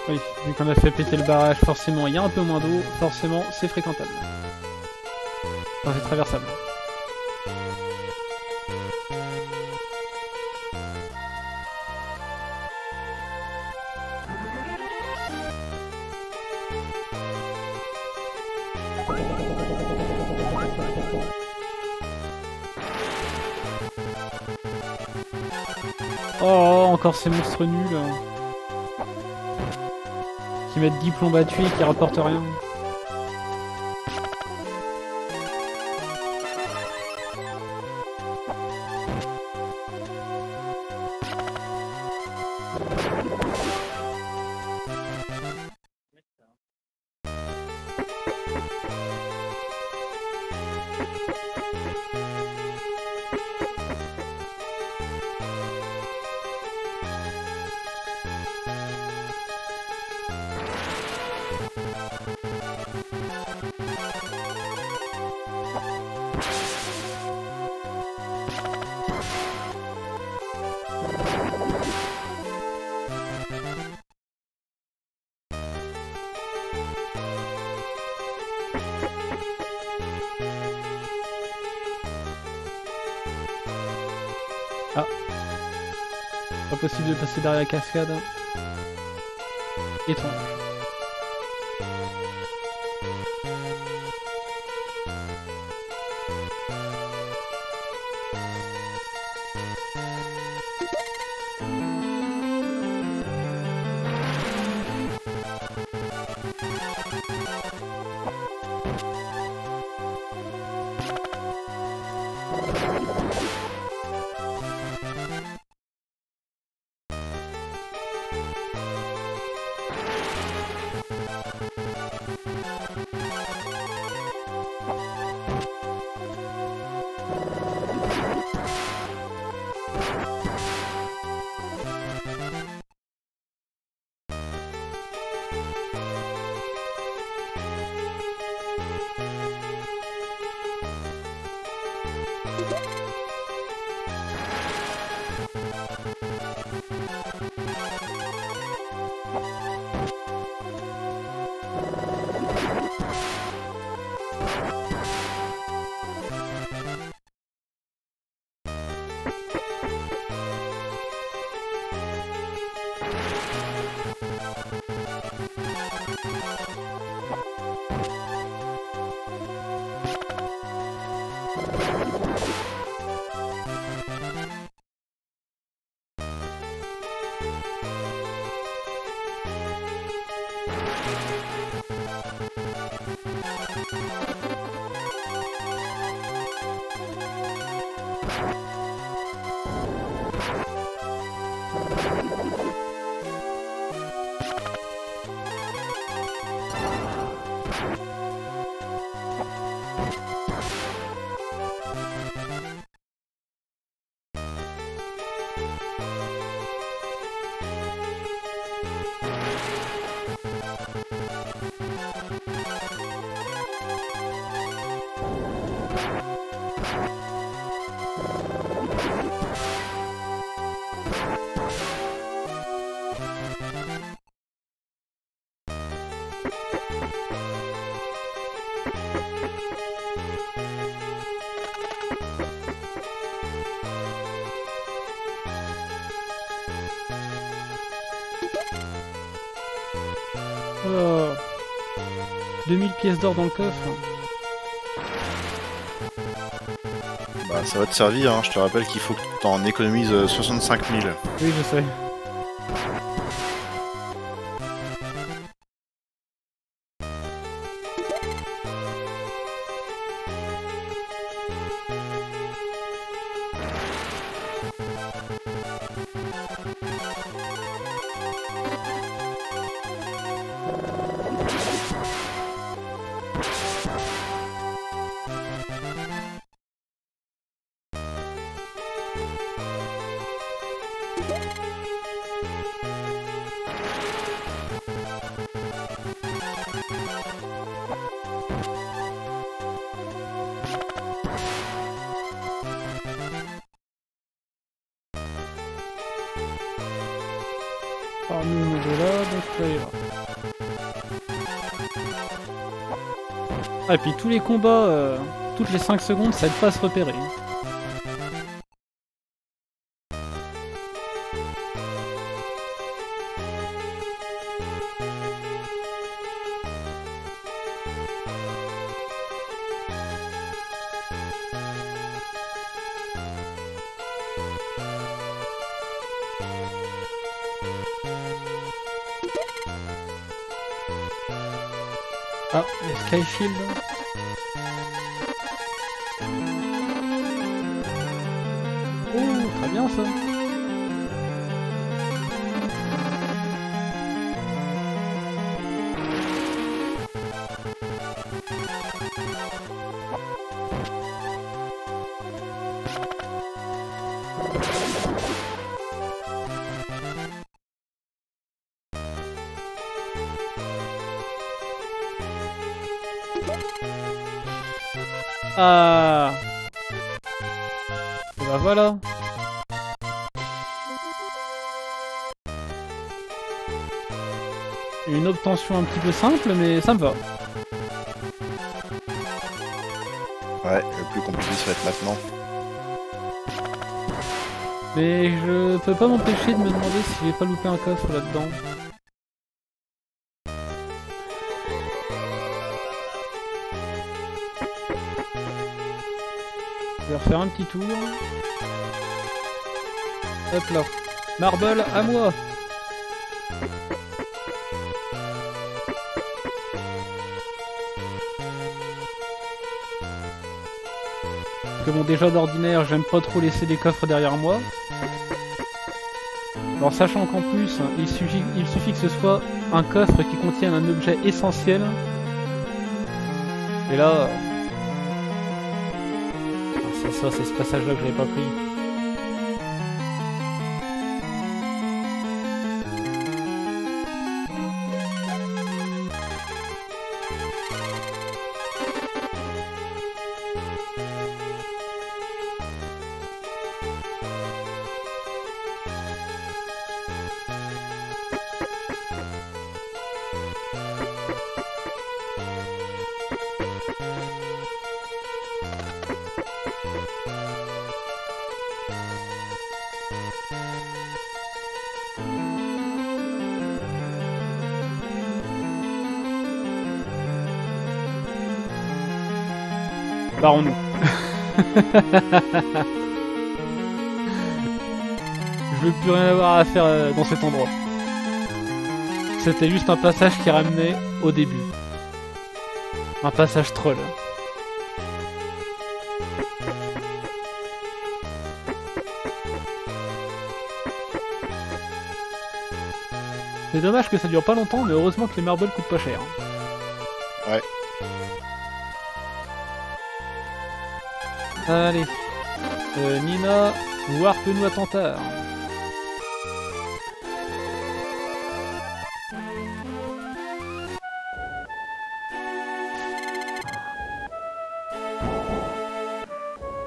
Oui, vu qu'on a fait péter le barrage, forcément il y a un peu moins d'eau, forcément c'est fréquentable. Enfin, c'est traversable. Ces monstres nuls. Qui mettent 10 plombs à tuer et qui rapportent rien. Derrière la cascade. Étrange. 2000 pièces d'or dans le coffre. Bah ça va te servir, hein. je te rappelle qu'il faut que t'en économises 65 euh, 000. Oui je sais. Les combats, euh, toutes les 5 secondes, ça aide pas à se repérer. Une obtention un petit peu simple, mais ça me va. Ouais, le plus compliqué ça va être maintenant. Mais je peux pas m'empêcher de me demander si j'ai pas loupé un coffre là-dedans. Je vais refaire un petit tour. Hop là. Marble à moi bon déjà d'ordinaire j'aime pas trop laisser des coffres derrière moi. Alors sachant qu'en plus il suffit, que ce soit un coffre qui contienne un objet essentiel. Et là... C'est ça, c'est ce passage là que j'avais pas pris. Barrons-nous. Je veux plus rien avoir à faire euh, dans cet endroit. C'était juste un passage qui ramenait au début. Un passage troll. C'est dommage que ça dure pas longtemps, mais heureusement que les marbles coûtent pas cher. Allez. Euh, Nina, warpe-nous à.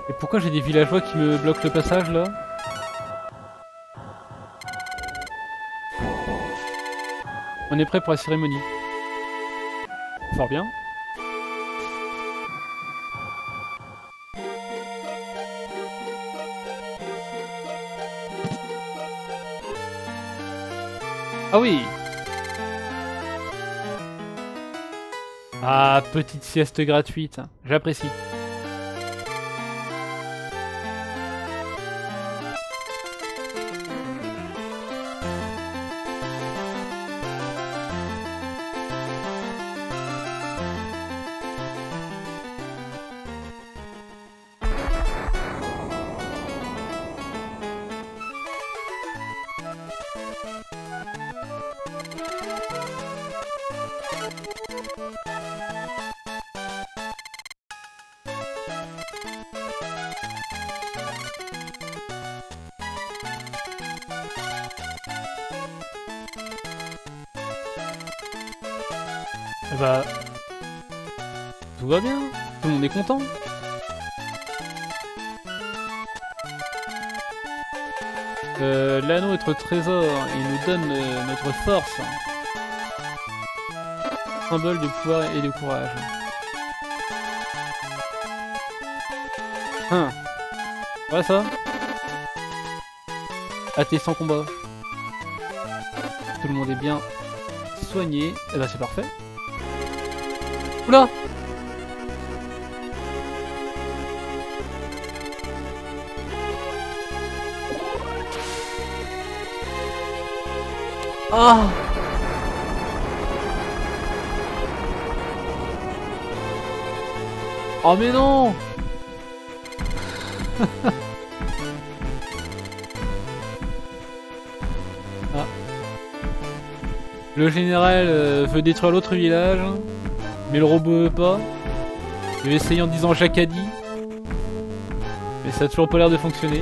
Et pourquoi j'ai des villageois qui me bloquent le passage là? On est prêt pour la cérémonie. Fort bien. Ah oui Ah, petite sieste gratuite, j'apprécie. Euh, notre force. Symbole de pouvoir et de courage. Hein. Voilà ça t'es sans combat. Tout le monde est bien soigné. Et eh bah ben, c'est parfait. Oula Ah Oh mais non ah. Le général euh, veut détruire l'autre village, mais le robot veut pas. Il veut essayer en disant dit, mais ça a toujours pas l'air de fonctionner.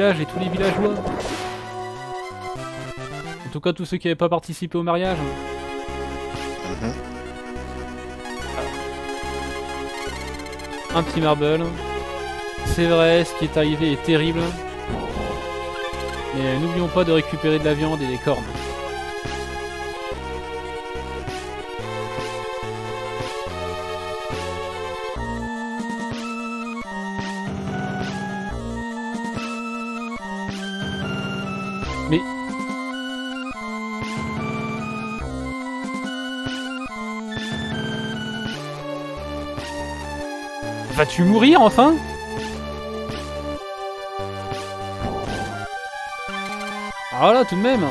Village et tous les villageois. En tout cas, tous ceux qui n'avaient pas participé au mariage. Mhm. Un petit marble. C'est vrai, ce qui est arrivé est terrible. Mais n'oublions pas de récupérer de la viande et des cornes. Vas-tu mourir enfin? Ah là, tout de même.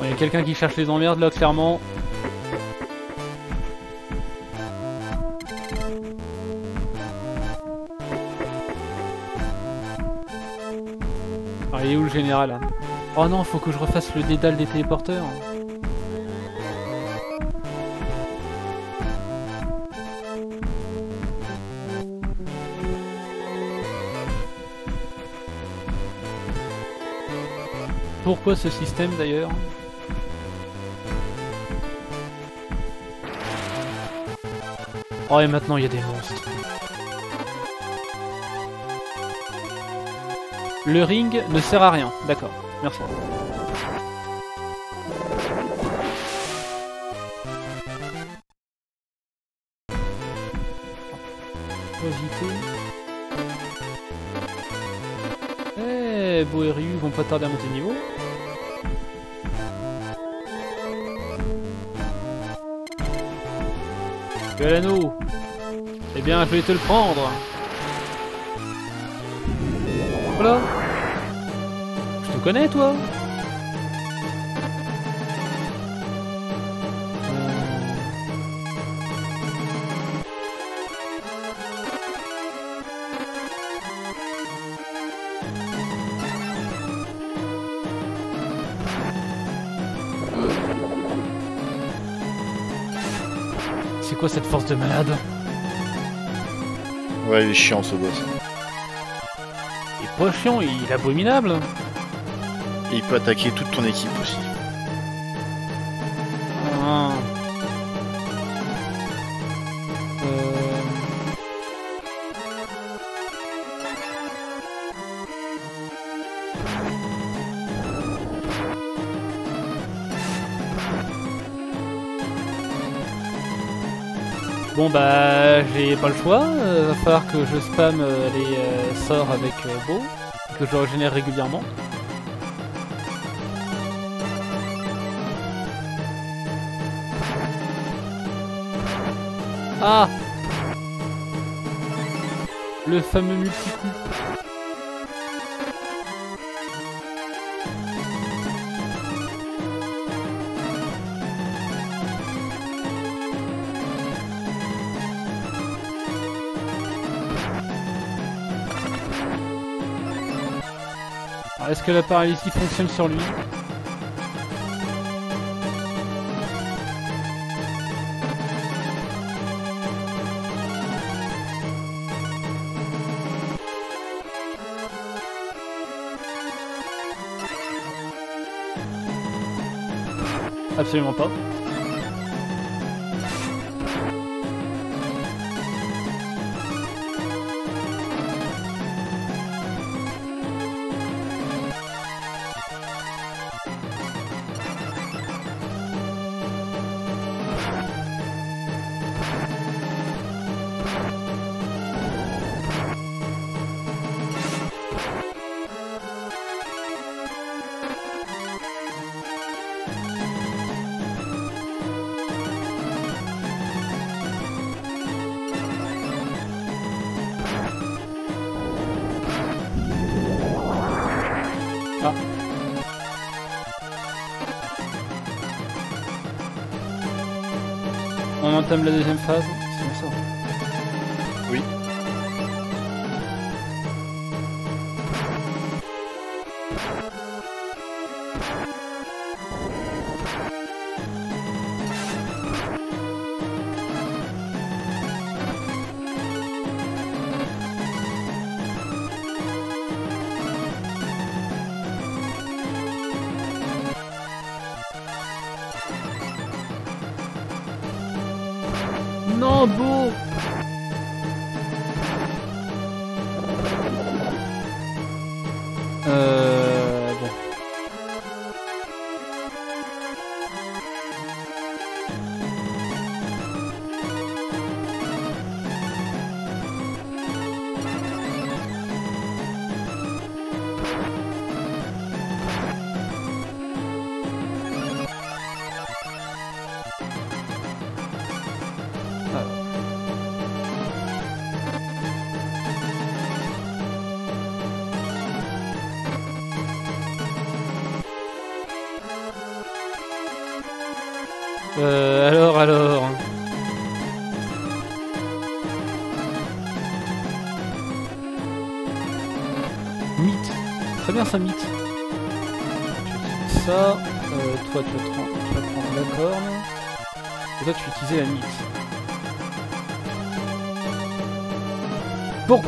Il y a quelqu'un qui cherche les emmerdes là, clairement. Ah, il est où le général Oh non, faut que je refasse le dédale des téléporteurs. Pourquoi ce système d'ailleurs Oh et maintenant il y a des monstres. Le ring ne sert à rien, d'accord. Merci. Eh, Ryu vont pas tarder à monter niveau. Que l'anneau Eh bien, je vais te le prendre Voilà tu connais toi C'est quoi cette force de malade? Ouais, il est chiant ce boss. Il est pas chiant, il est abominable. Et il peut attaquer toute ton équipe aussi. Euh. Bon bah j'ai pas le choix, euh, va falloir que je spam euh, les sorts avec Beau, que je régénère régulièrement. Ah. Le fameux multi-coup. Est-ce que la paralysie fonctionne sur lui? Absolument pas. On entame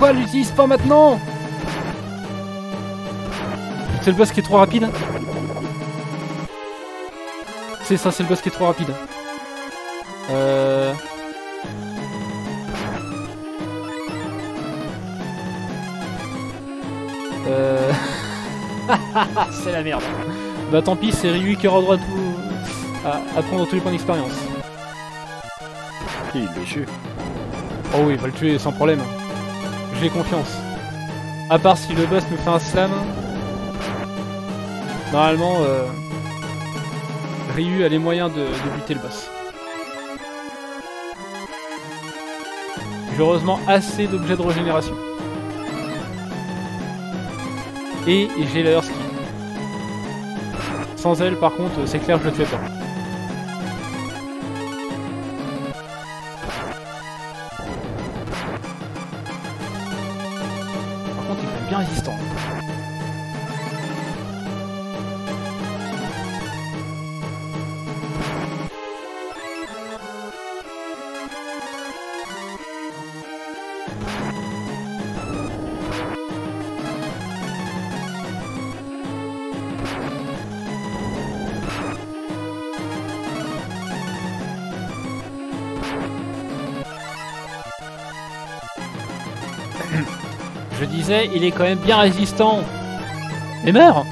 Pourquoi l'utilise pas maintenant C'est le boss qui est trop rapide c'est ça, c'est le boss qui est trop rapide. Euh... Euh... c'est la merde. Bah tant pis, c'est Ryu qui aura droit à tout... à, à prendre tous les points d'expérience. Il le tue. Oh oui, il va le tuer sans problème. J'ai confiance. À part si le boss me fait un slam. Normalement, euh... Ryu a les moyens de, buter le boss. J'ai heureusement assez d'objets de régénération. Et, et j'ai l'air ski. Sans elle, par contre, c'est clair, je le tuais pas. Il est quand même bien résistant. Mais meurs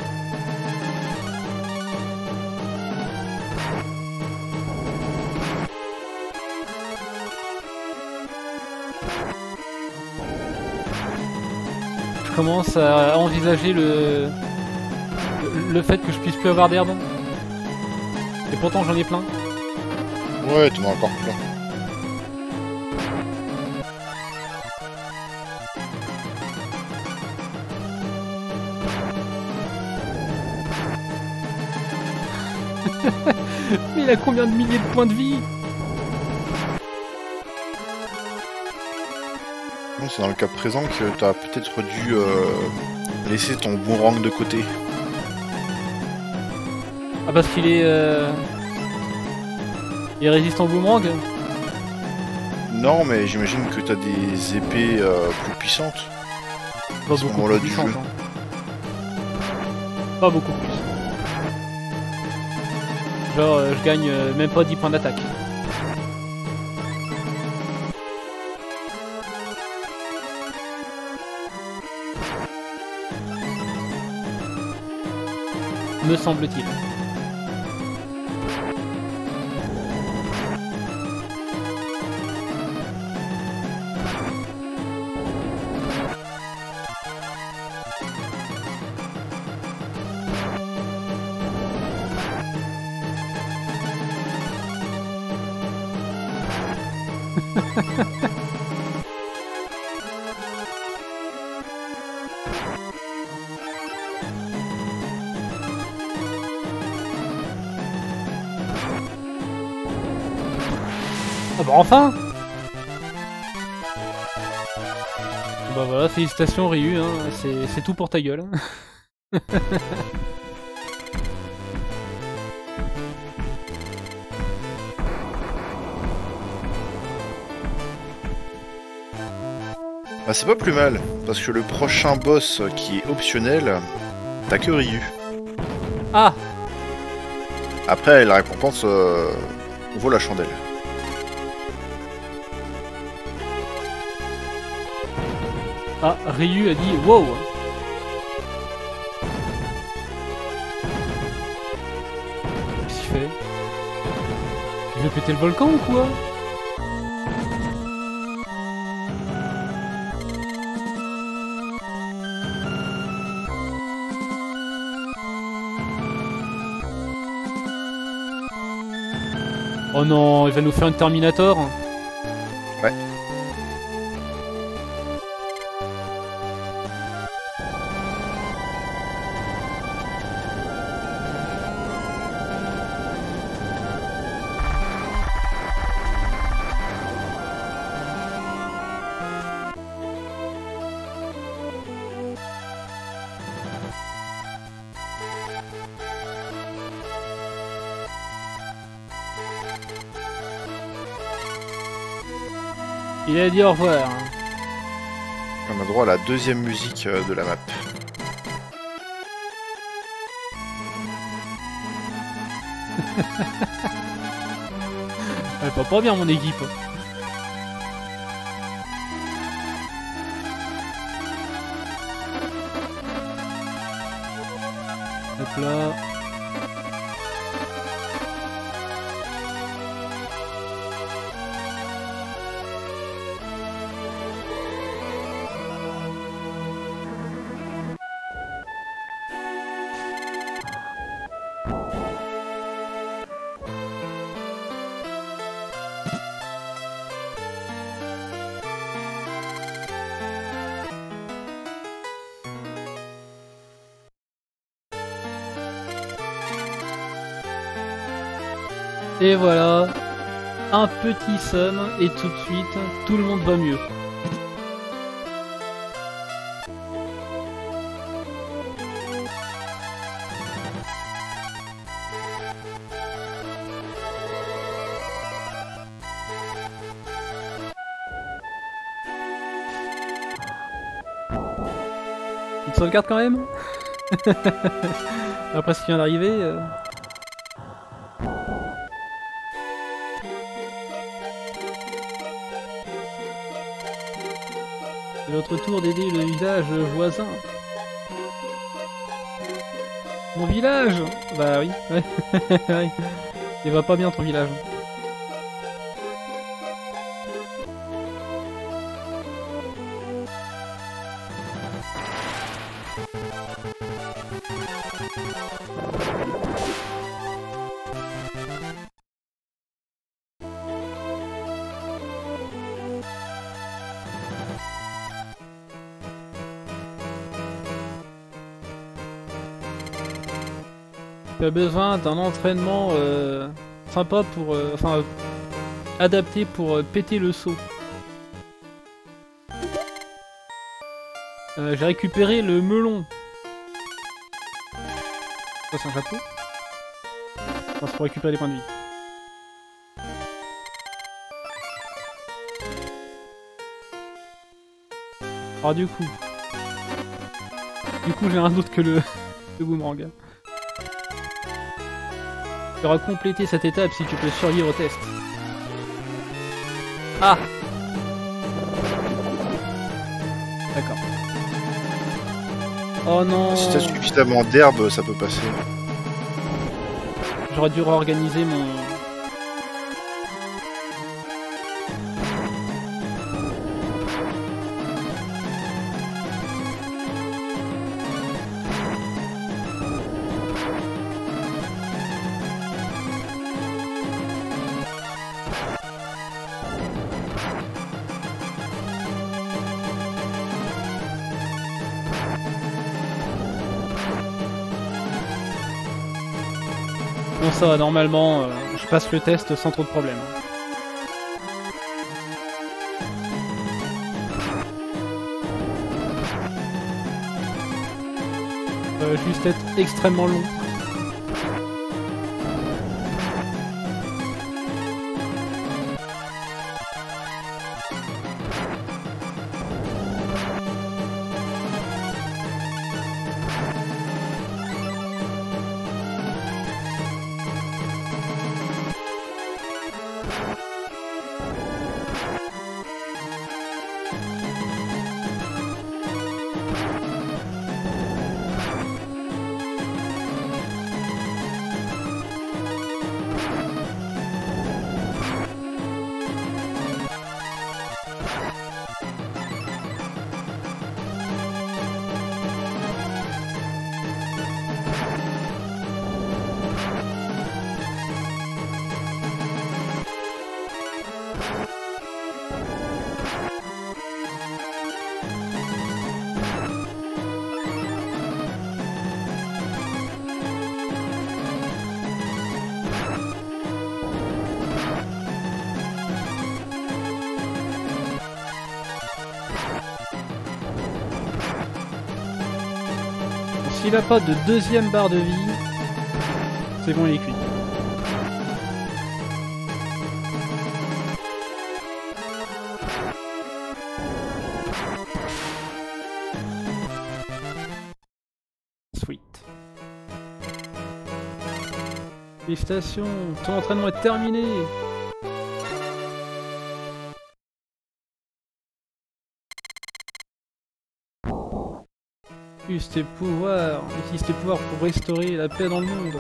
Je commence à envisager le... le fait que je puisse plus avoir d'herbe. Et pourtant j'en ai plein. Ouais, t'en as encore plein. Il a combien de milliers de points de vie c'est dans le cas présent que t'as peut-être dû euh, laisser ton boomerang de côté Ah parce qu'il est... Euh... Il résiste en boomerang Non mais j'imagine que t'as des épées euh, plus puissantes. Pas beaucoup plus puissantes. Hein. Pas beaucoup plus. Genre euh, je gagne euh, même pas 10 points d'attaque. Me semble-t-il. Enfin Bah voilà, félicitations Ryu, hein. c'est tout pour ta gueule. Bah c'est pas plus mal, parce que le prochain boss qui est optionnel, t'as que Ryu. Ah Après, la récompense euh, vaut la chandelle. Ryu a dit wow. Qu'est-ce qu'il fait? Il veut péter le volcan ou quoi? Oh non, il va nous faire un Terminator a dit au revoir. On a droit à la deuxième musique euh, de la map. Elle va pas bien mon équipe. Hop là. Petit somme et tout de suite, tout le monde va mieux. Une sauvegarde quand même? Après ce qui vient d'arriver... Euh. Votre tour d'aider le village voisin. Mon village Bah oui. Il va pas bien ton village. As besoin d'un entraînement euh, sympa pour... Euh, enfin, adapté pour euh, péter le saut. J'ai récupéré le melon. Ça, c'est un chapeau. Ça, c'est pour récupérer des points de vie. Alors du coup... Du coup, j'ai un doute que le, le boomerang. Tu auras complété cette étape si tu peux survivre au test. Ah D'accord. Oh non Si t'as suffisamment d'herbe, ça peut passer. J'aurais dû réorganiser mon... normalement, euh, je passe le test sans trop de problèmes. Euh, juste être extrêmement long. S'il a pas de deuxième barre de vie, c'est bon, il est cuit. Sweet. Félicitations, ton entraînement est terminé Utilise tes pouvoirs, utilise tes pouvoirs pour restaurer la paix dans le monde.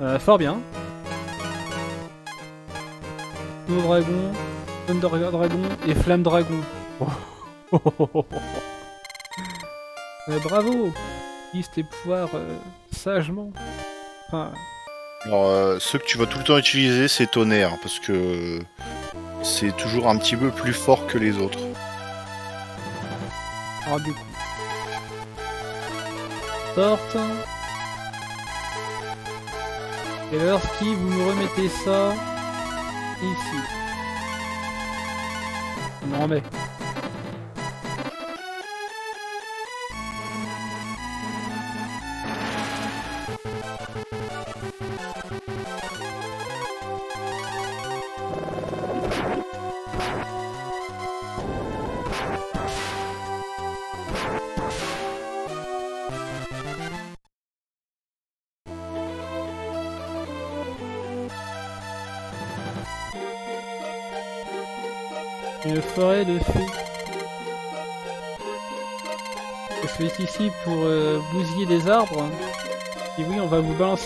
Euh, fort bien. Nouveau dragon, Thunder Dragon et Flamme Dragon. Euh, bravo Utilise tes pouvoirs euh, sagement. Enfin, Alors, euh, ceux que tu vas tout le temps utiliser, c'est tonnerre, parce que c'est toujours un petit peu plus fort que les autres. alors du coup. Sorte. Et alors ski, vous me remettez ça? Ici. Je me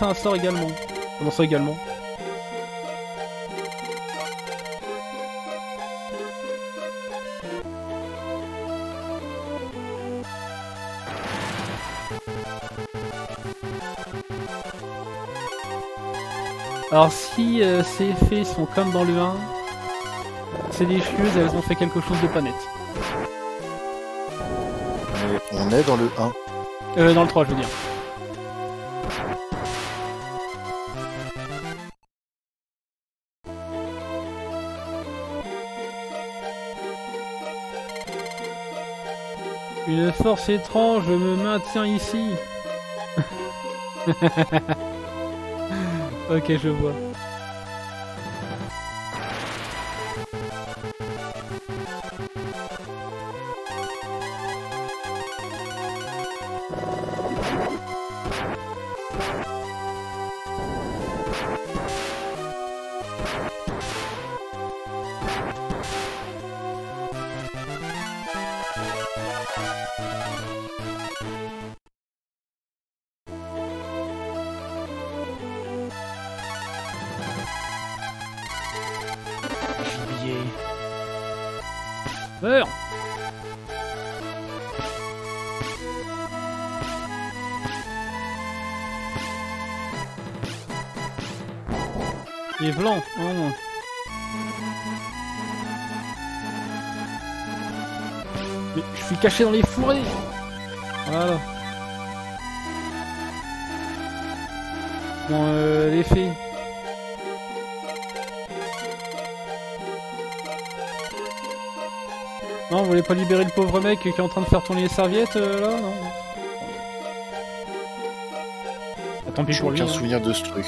balancer un sort également. Comment ça également Alors si euh, ces effets sont comme dans le 1, c'est des chieuses elles ont fait quelque chose de pas net. Et on est dans le 1. Euh, dans le 3 je veux dire. Force étrange me maintient ici. ok, je vois. Caché dans les fourrés Voilà. Bon, euh, l'effet. Non, vous voulez pas libérer le pauvre mec qui est en train de faire tourner les serviettes euh, là Non? Tant pis pour lui. aucun hein. souvenir de ce truc.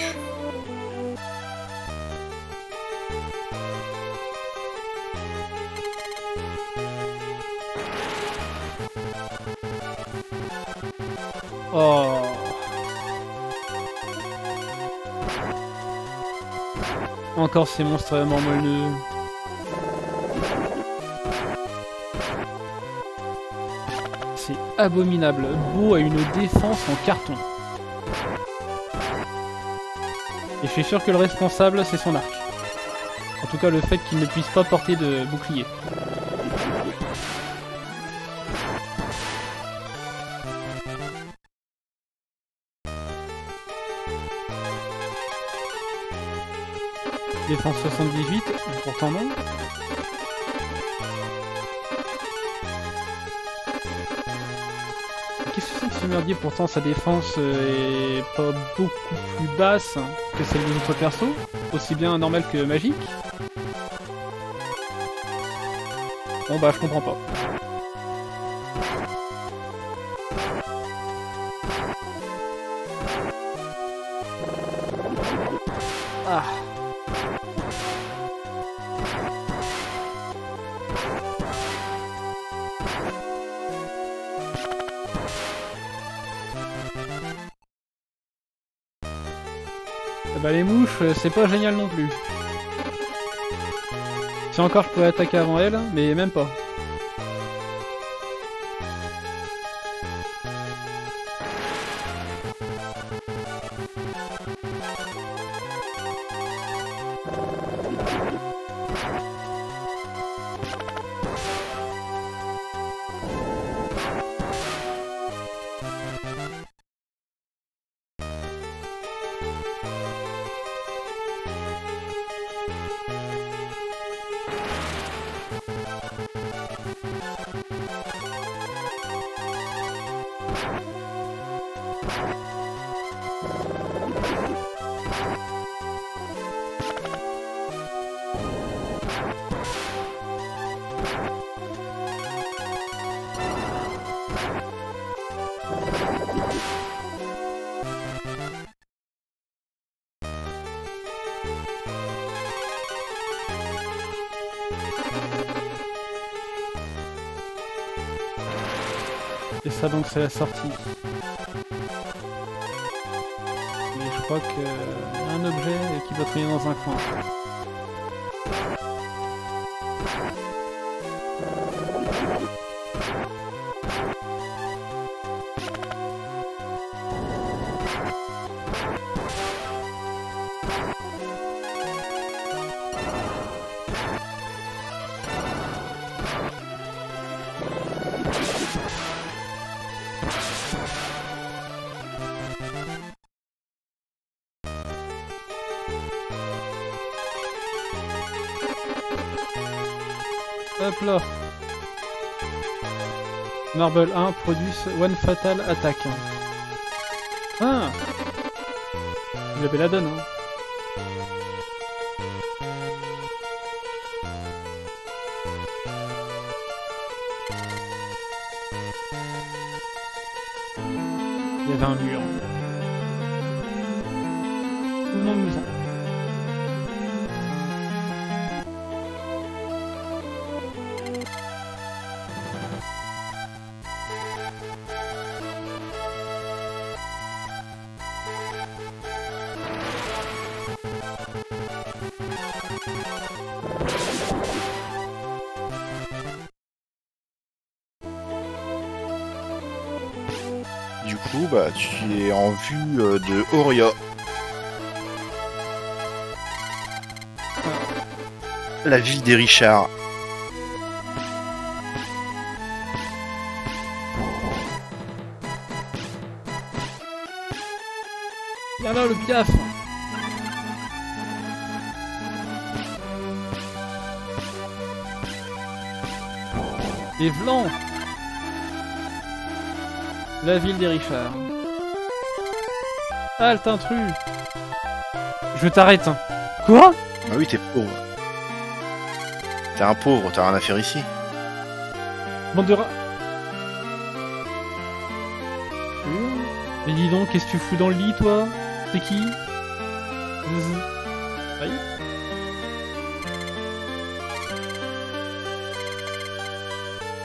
Ces monstres vraiment. C'est abominable. Beau a une défense en carton. Et je suis sûr que le responsable, c'est son arc. En tout cas, le fait qu'il ne puisse pas porter de bouclier. Sa défense euh, est pas beaucoup plus basse que celle des autres persos, aussi bien normal que magique. Bon bah je comprends pas. Bah les mouches, euh, c'est pas génial non plus. Si encore je pouvais attaquer avant elle, mais même pas. La sortie. Mais je crois qu'il y a un objet qui doit traîner dans un coin. Marble 1 produce One Fatal Attack. Ah J'avais la donne, hein. Il y avait un mur. Euh, de Oria. La ville des Richards. Viens là, le piaf Et Vlan La ville des Richards. Halte intrus Je t'arrête Quoi? Ah oui, t'es pauvre. T'es un pauvre, t'as rien à faire ici. Bande de rats Mais dis donc, qu'est-ce que tu fous dans le lit, toi? C'est qui? Aïe.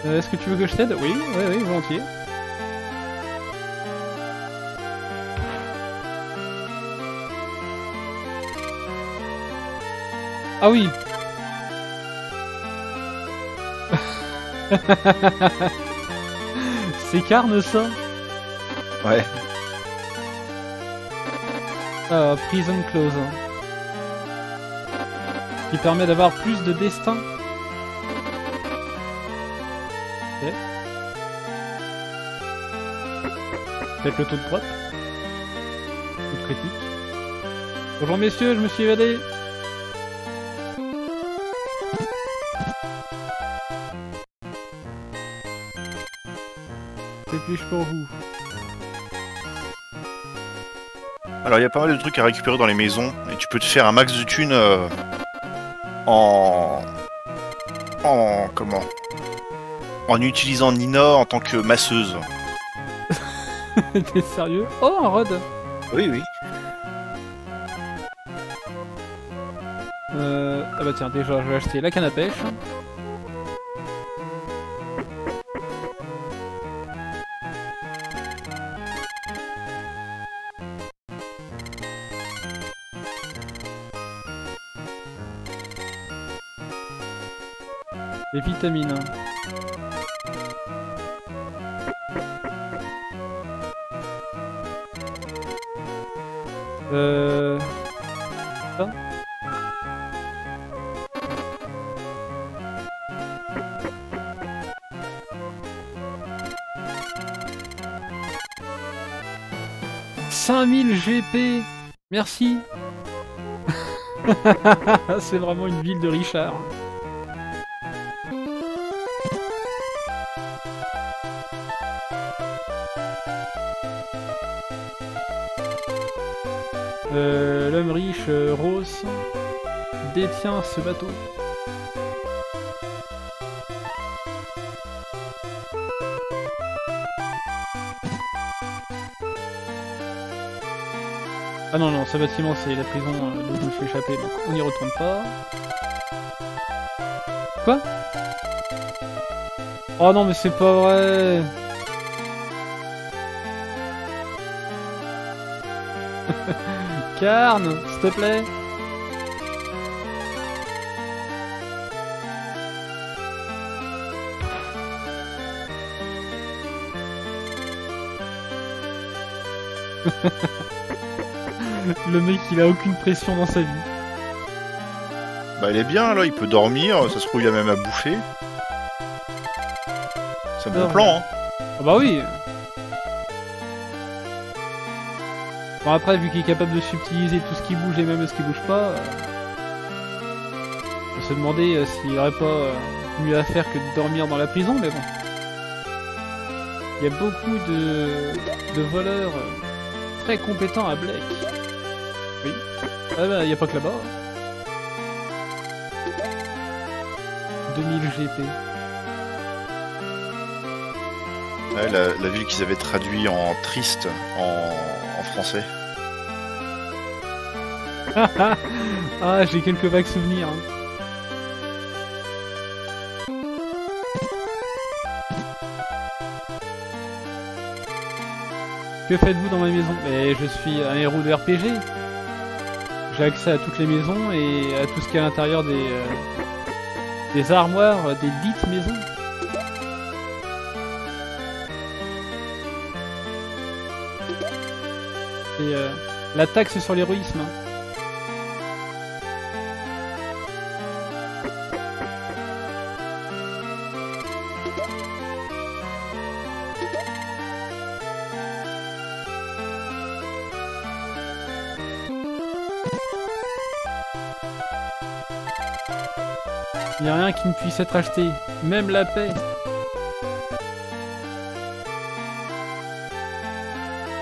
Euh, Est-ce que tu veux que je t'aide? Oui, oui, oui, volontiers. Ah oui C'est carne ça Ouais. Ah, Prison Close. Qui permet d'avoir plus de destin. Ok. Peut-être le taux de drop. Taux de critique. Bonjour messieurs, je me suis évadé. Pour vous Alors il y a pas mal de trucs à récupérer dans les maisons et tu peux te faire un max de thunes euh, en en comment? En utilisant Nina en tant que masseuse. T'es sérieux? Oh, un rod Oui oui. Euh, ah bah tiens, déjà, je vais acheter la canne à pêche. Les vitamines. Euh... Ça « 5000 GP Merci C'est vraiment une ville de Richard. Riche, euh, Ross, détient ce bateau. Ah non, non, ce bâtiment c'est la prison euh, dont je me suis échappé, donc on n'y retourne pas. Quoi? Oh non, mais c'est pas vrai Carne, s'il te plaît Le mec il a aucune pression dans sa vie. Bah il est bien là, il peut dormir, ça se trouve il a même à bouffer. C'est un bon plan hein. Ah bah oui Bon après vu qu'il est capable de subtiliser tout ce qui bouge et même ce qui bouge pas, euh, on se demander euh, s'il aurait pas euh, mieux à faire que de dormir dans la prison, mais bon. Il y a beaucoup de, voleurs très compétents à Blake. Oui. Ah bah y a pas que là-bas. 2000 GP. Ouais, la, la ville qu'ils avaient traduit en triste en ah, j'ai quelques vagues souvenirs. hein. Que faites-vous dans ma maison? Mais je suis un héros de RPG. J'ai accès à toutes les maisons et à tout ce qu'il y a à l'intérieur des, euh, des armoires des dites maisons. La taxe sur l'héroïsme. Il n'y a rien qui ne puisse être acheté, même la paix.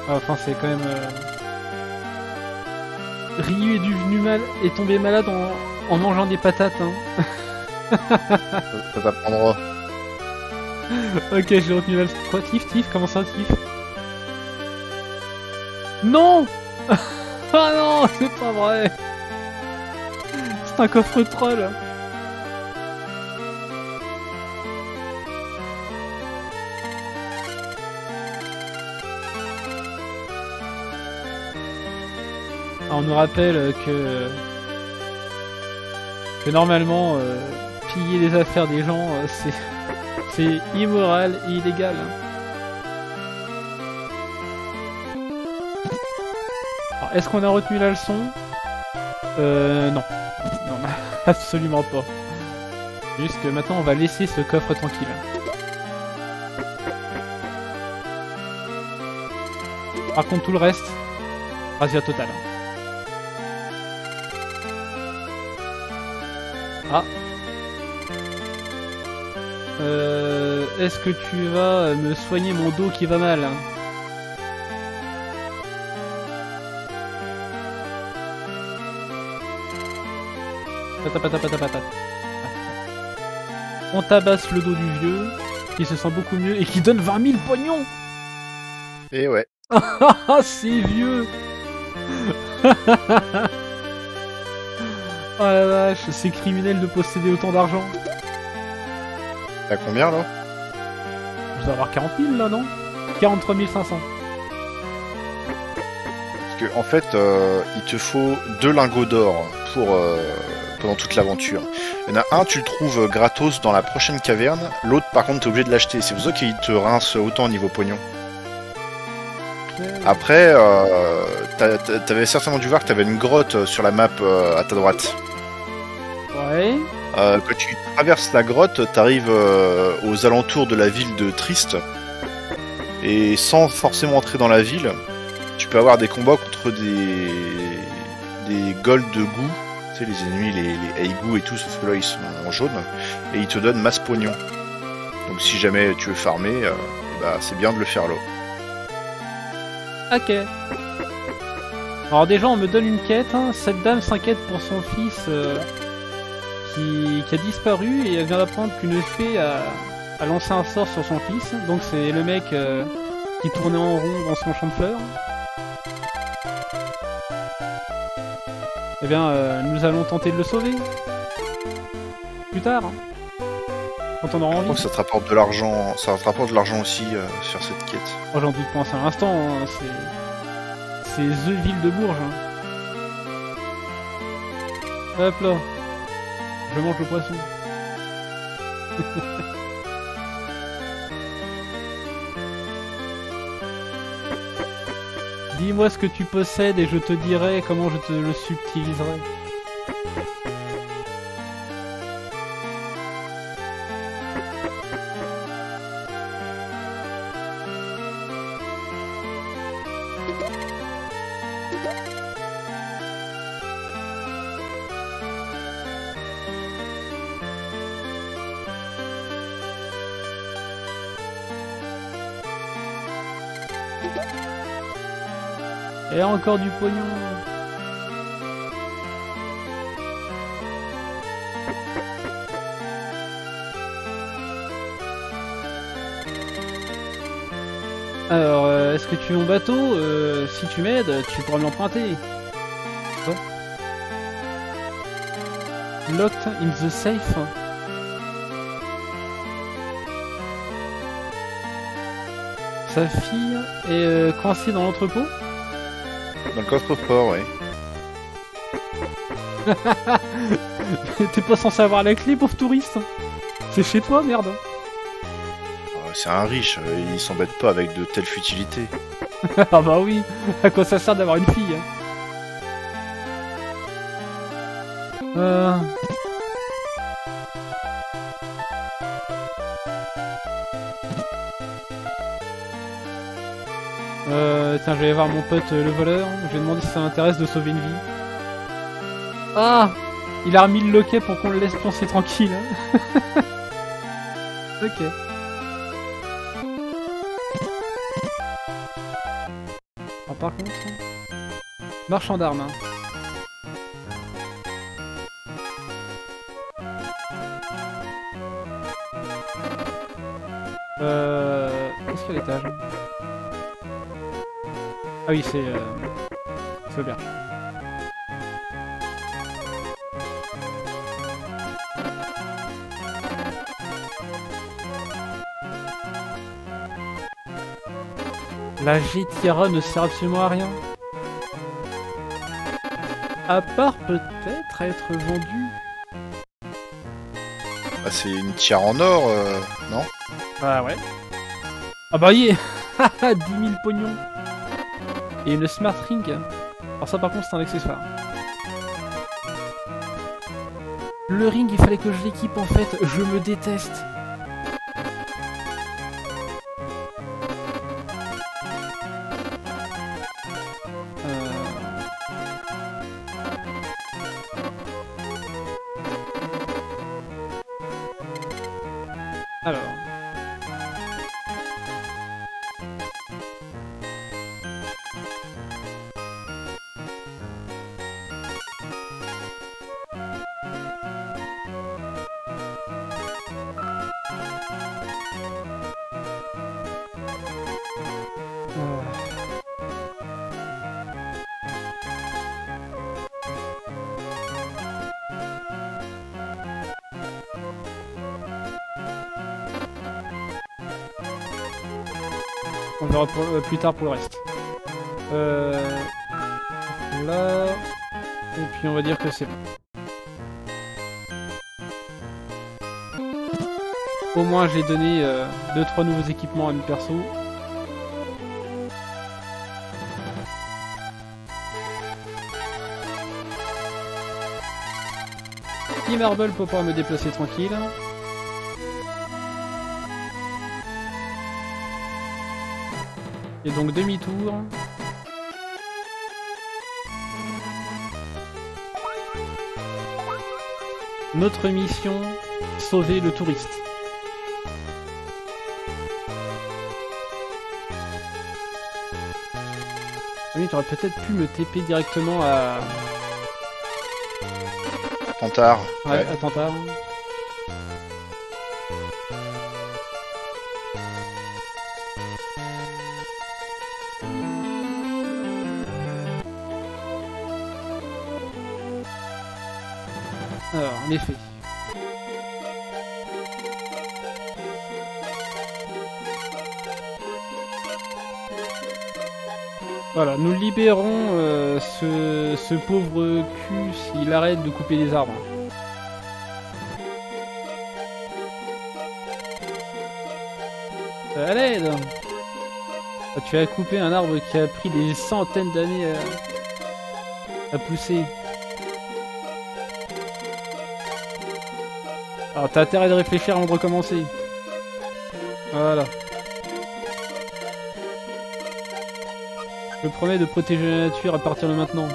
Ah, Enfin, c'est quand même. euh, Est devenu mal, est tombé malade en, en mangeant des patates. Hein. Ça t'apprendra. Ok, j'ai retenu la Quoi, Tiff, Tiff, comment ça, Tiff? Non Ah non, c'est pas vrai C'est un coffre troll On nous rappelle que normalement euh, piller les affaires des gens euh, c'est immoral et illégal. hein. Est-ce qu'on a retenu la leçon? Euh, non. Non, absolument pas. Juste que maintenant, on va laisser ce coffre tranquille. Par contre, tout le reste, razzia total. Ah. Euh, Est-ce que tu vas me soigner mon dos qui va mal hein. On tabasse le dos du vieux, qui se sent beaucoup mieux et qui donne 20 000 pognons Et ouais. Ah, c'est vieux Oh la vache, c'est criminel de posséder autant d'argent. T'as combien là? Je dois avoir 40 000 là, non? 43 500. Parce que en fait, euh, il te faut deux lingots d'or pour euh, pendant toute l'aventure. Il y en a un, tu le trouves gratos dans la prochaine caverne. L'autre, par contre, t'es obligé de l'acheter. C'est pour ça qu'il te rince autant au niveau pognon. Après, euh, t'avais certainement dû voir que t'avais une grotte sur la map euh, à ta droite. Euh, quand tu traverses la grotte, t'arrives euh, aux alentours de la ville de Triste. Et sans forcément entrer dans la ville, tu peux avoir des combats contre des des gold de goût. Tu sais, les ennemis, les, les Aigu et tout, sauf que là ils sont en jaune. Et ils te donnent masse pognon. Donc si jamais tu veux farmer, euh, eh bah, c'est bien de le faire là. Ok. Alors déjà, on me donne une quête. hein. Cette dame s'inquiète pour son fils qui, qui a disparu et elle vient d'apprendre qu'une fée a, a lancé un sort sur son fils. Donc c'est le mec euh, qui tournait en rond dans son champ de fleurs. Eh bien, euh, nous allons tenter de le sauver. Plus tard. hein. Quand on aura Je envie. crois que ça te rapporte de l'argent, ça te rapporte de l'argent aussi euh, sur cette quête. Oh, j'en doute pas un instant, hein, c'est. C'est The Ville de Bourges. hein. Hop là. Je mange le poisson. Dis-moi ce que tu possèdes et je te dirai comment je te le subtiliserai. Encore du pognon. Alors, euh, est-ce que tu es en bateau? Euh, Si tu m'aides, tu pourras me l'emprunter. Locked in the safe. Sa fille est euh, coincée dans l'entrepôt? Dans le coffre-fort, ouais. T'es pas censé avoir la clé, pauvre touriste C'est chez toi, merde Oh, C'est un riche, euh, il s'embête pas avec de telles futilités. Ah bah oui À quoi ça sert d'avoir une fille hein Euh... Euh, tiens, je vais aller voir mon pote euh, le voleur. Je vais demander si ça m'intéresse de sauver une vie. Ah Il a remis le loquet pour qu'on le laisse penser tranquille. hein. ok. Ah, par contre... Marchand d'armes. hein. Ah oui, c'est... Euh... C'est auberge. La GTRA ne sert absolument à rien. À part peut-être être vendue. Ah, c'est une tiare en or, euh, non? Bah ouais. Ah bah oui 10 000 pognons Et une smart ring. Alors ça par contre c'est un accessoire. Le ring il fallait que je l'équipe en fait, je me déteste. Euh, plus tard pour le reste. Euh, là. Et puis on va dire que c'est bon. Au moins j'ai donné 2-3 nouveaux équipements à mes perso. Petit marble pour pouvoir me déplacer tranquille. Et donc demi-tour. Notre mission, sauver le touriste. Ah oui, tu aurais peut-être pu me TP directement à, Tantard. ouais, Ouais. à Tantard. Voilà, nous libérons euh, ce, pauvre cul s'il arrête de couper des arbres. Euh, À l'aide Ah, Tu as coupé un arbre qui a pris des centaines d'années à pousser. Alors t'as intérêt de réfléchir avant de recommencer. Voilà. Je me promets de protéger la nature à partir de maintenant.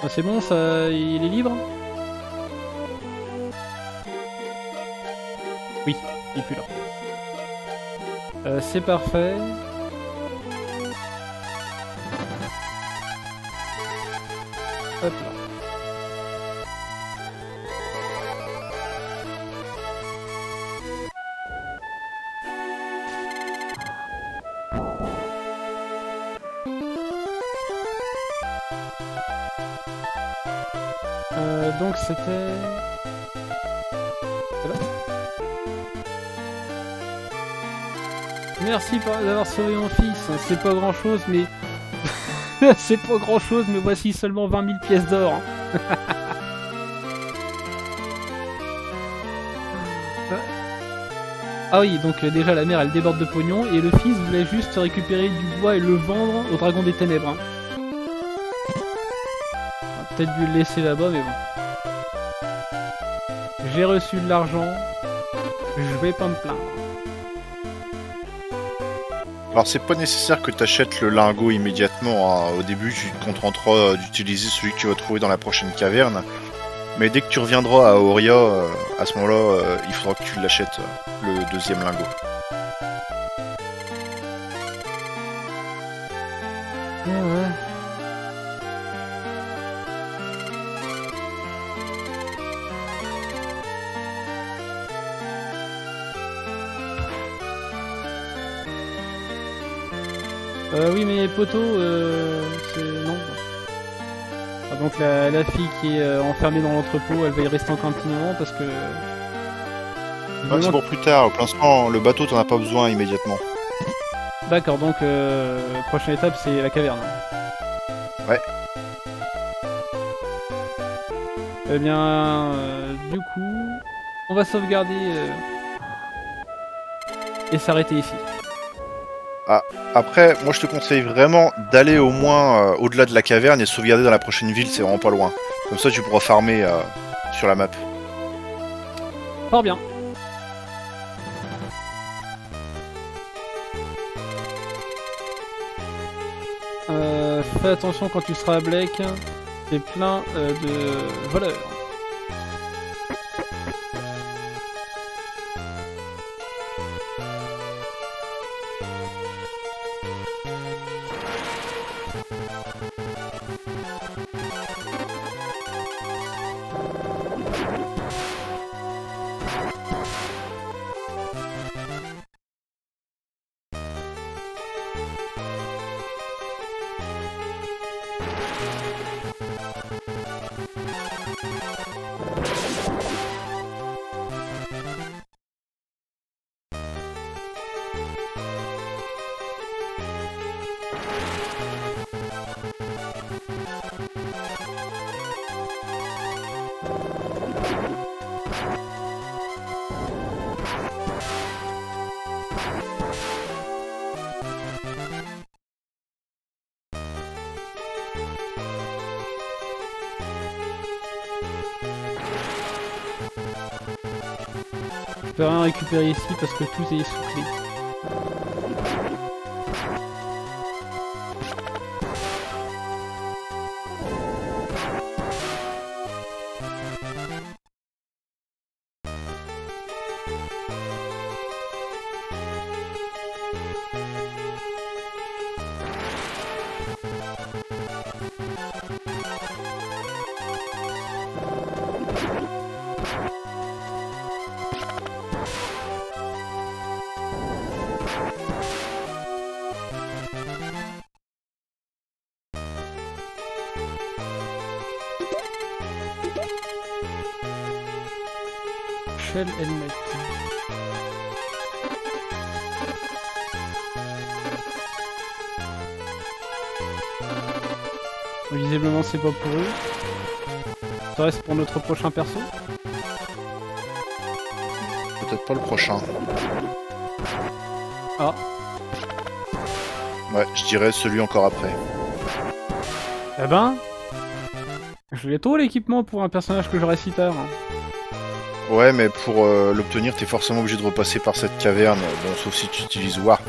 Ah, c'est bon, ça, il est libre? Oui, il est plus là. Euh, c'est parfait. Hop là. Euh, donc c'était... Merci d'avoir sauvé mon fils. C'est pas grand chose, mais... C'est pas grand chose, mais voici seulement 20 000 pièces d'or. Ah oui, donc euh, déjà la mère elle déborde de pognon et le fils voulait juste récupérer du bois et le vendre au dragon des ténèbres. hein. Peut-être dû le laisser là-bas, mais bon. J'ai reçu de l'argent, je vais pas me plaindre. Alors c'est pas nécessaire que tu achètes le lingot immédiatement. hein. Au début, tu te contenteras d'utiliser celui que tu vas trouver dans la prochaine caverne. Mais dès que tu reviendras à Auria, euh, à ce moment-là, euh, il faudra que tu l'achètes, euh, le deuxième lingot. Poteau, euh, c'est... non. Ah, donc la, la fille qui est euh, enfermée dans l'entrepôt, elle va y rester encore un petit moment parce que... C'est pour plus tard. Pour l'instant, le bateau, t'en as pas besoin immédiatement. D'accord, donc euh, prochaine étape c'est la caverne. Ouais. Eh bien, euh, du coup, on va sauvegarder euh, et s'arrêter ici. Après, moi je te conseille vraiment d'aller au moins euh, au-delà de la caverne et sauvegarder dans la prochaine ville, c'est vraiment pas loin. Comme ça, tu pourras farmer euh, sur la map. Fort bien. Euh, fais attention quand tu seras à Blake, c'est plein euh, de voleurs. Ici parce que tout est sous Visiblement c'est pas pour eux. Ça reste pour notre prochain perso. Peut-être pas le prochain. Ah. Ouais, je dirais celui encore après. Eh ben, je l'ai tôt l'équipement pour un personnage que j'aurai si tard. hein. Ouais, mais pour euh, l'obtenir, t'es forcément obligé de repasser par cette caverne. Bon, sauf si tu utilises Warp.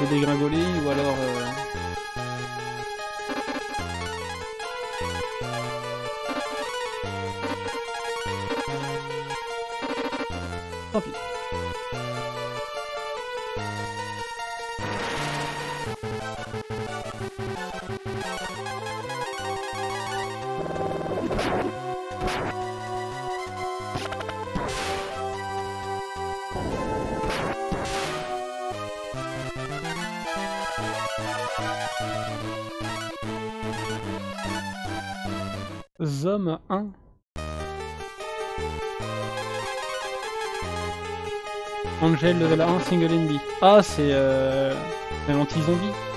Euh, Level 1 single. Ah, c'est euh, c'est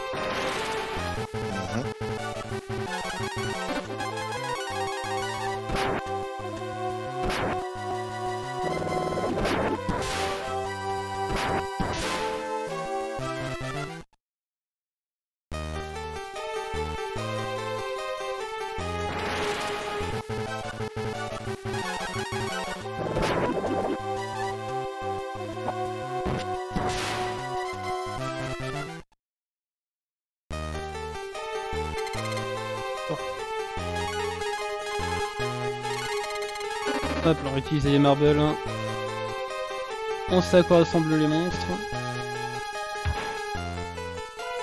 Utiliser les marbles. On sait à quoi ressemblent les monstres.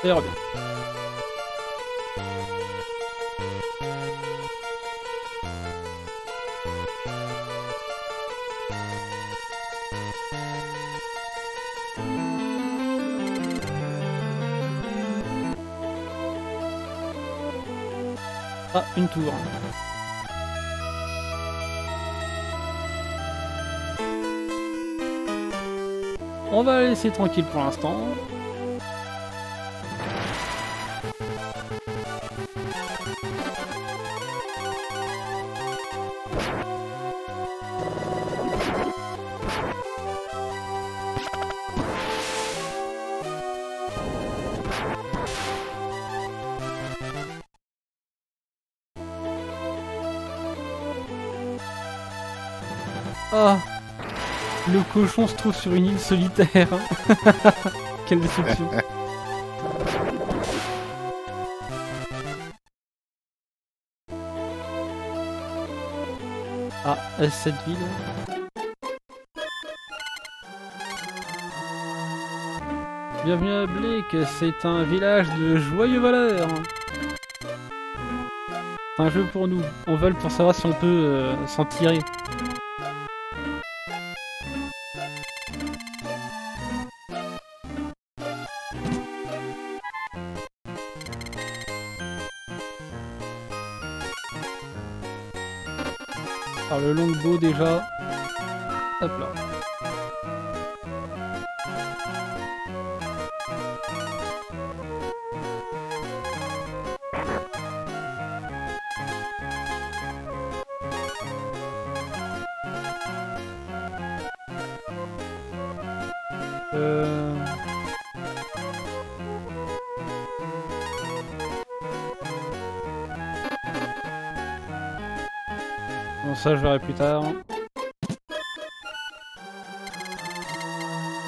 Ça ira bien. Ah, une tour. On va la laisser tranquille pour l'instant. Cochon se trouve sur une île solitaire. Quelle déception. Ah, est-ce cette ville Bienvenue à Blake, c'est un village de joyeux voleurs. C'est un jeu pour nous. On vole pour savoir si on peut euh, s'en tirer. Longbow déjà. Hop là. Ça je verrai plus tard.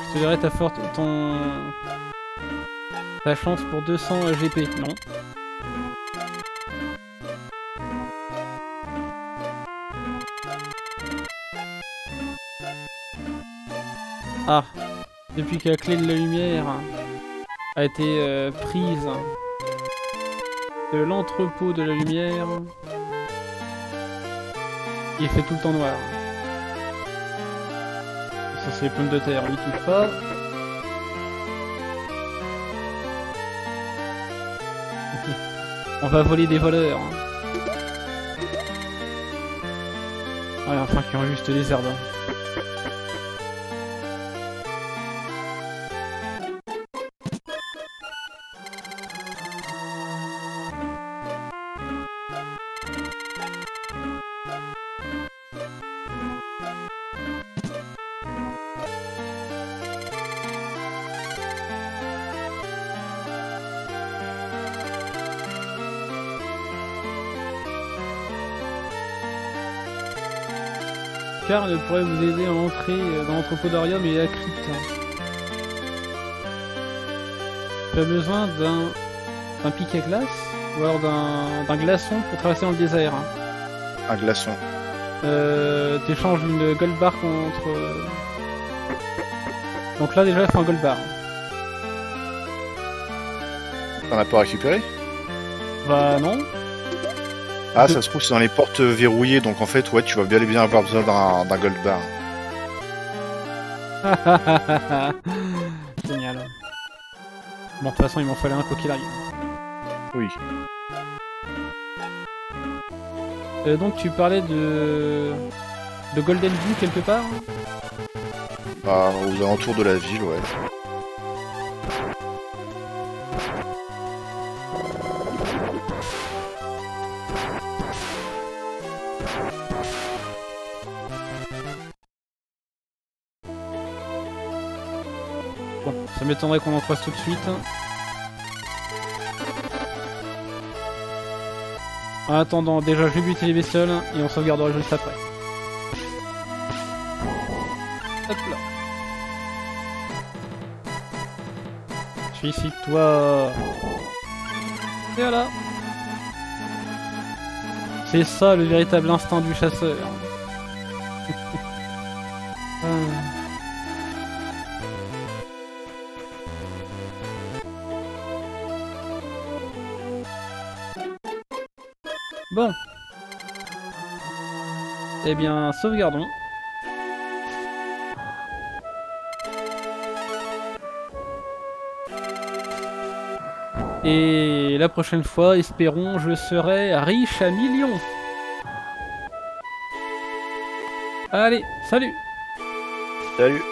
Je te dirai ta forte ton ta chance pour 200 GP, non. Ah, depuis que la clé de la lumière a été euh, prise de l'entrepôt de la lumière, il fait tout le temps noir. Ça c'est les pommes de terre, lui touche pas. On va voler des voleurs. Ouais, enfin qui ont juste des herbes. Perle pourrait vous aider à entrer dans l'entrepôt d'Arium et la crypte. Tu as besoin d'un pic à glace ou alors d'un glaçon pour traverser dans le désert. hein. Un glaçon. Euh, T'échanges une gold bar contre. euh, Donc là déjà, c'est un gold bar. T'en as pas récupéré Bah non. Ah, ça se trouve, c'est dans les portes verrouillées, donc en fait, ouais, tu vas bien et bien avoir besoin d'un d'un gold bar. Génial. Bon, de toute façon, il m'en fallait un quoi qu'il arrive. Oui. Euh, donc tu parlais de de Golden View quelque part Bah, aux alentours de la ville, ouais. M'étonnerait qu'on en croise tout de suite. En attendant, déjà je vais buter les bestioles et on sauvegardera juste après. Hop là. Suicide-toi. Et voilà. C'est ça le véritable instinct du chasseur. Eh bien, sauvegardons. Et la prochaine fois, espérons, je serai riche à millions. Allez, salut Salut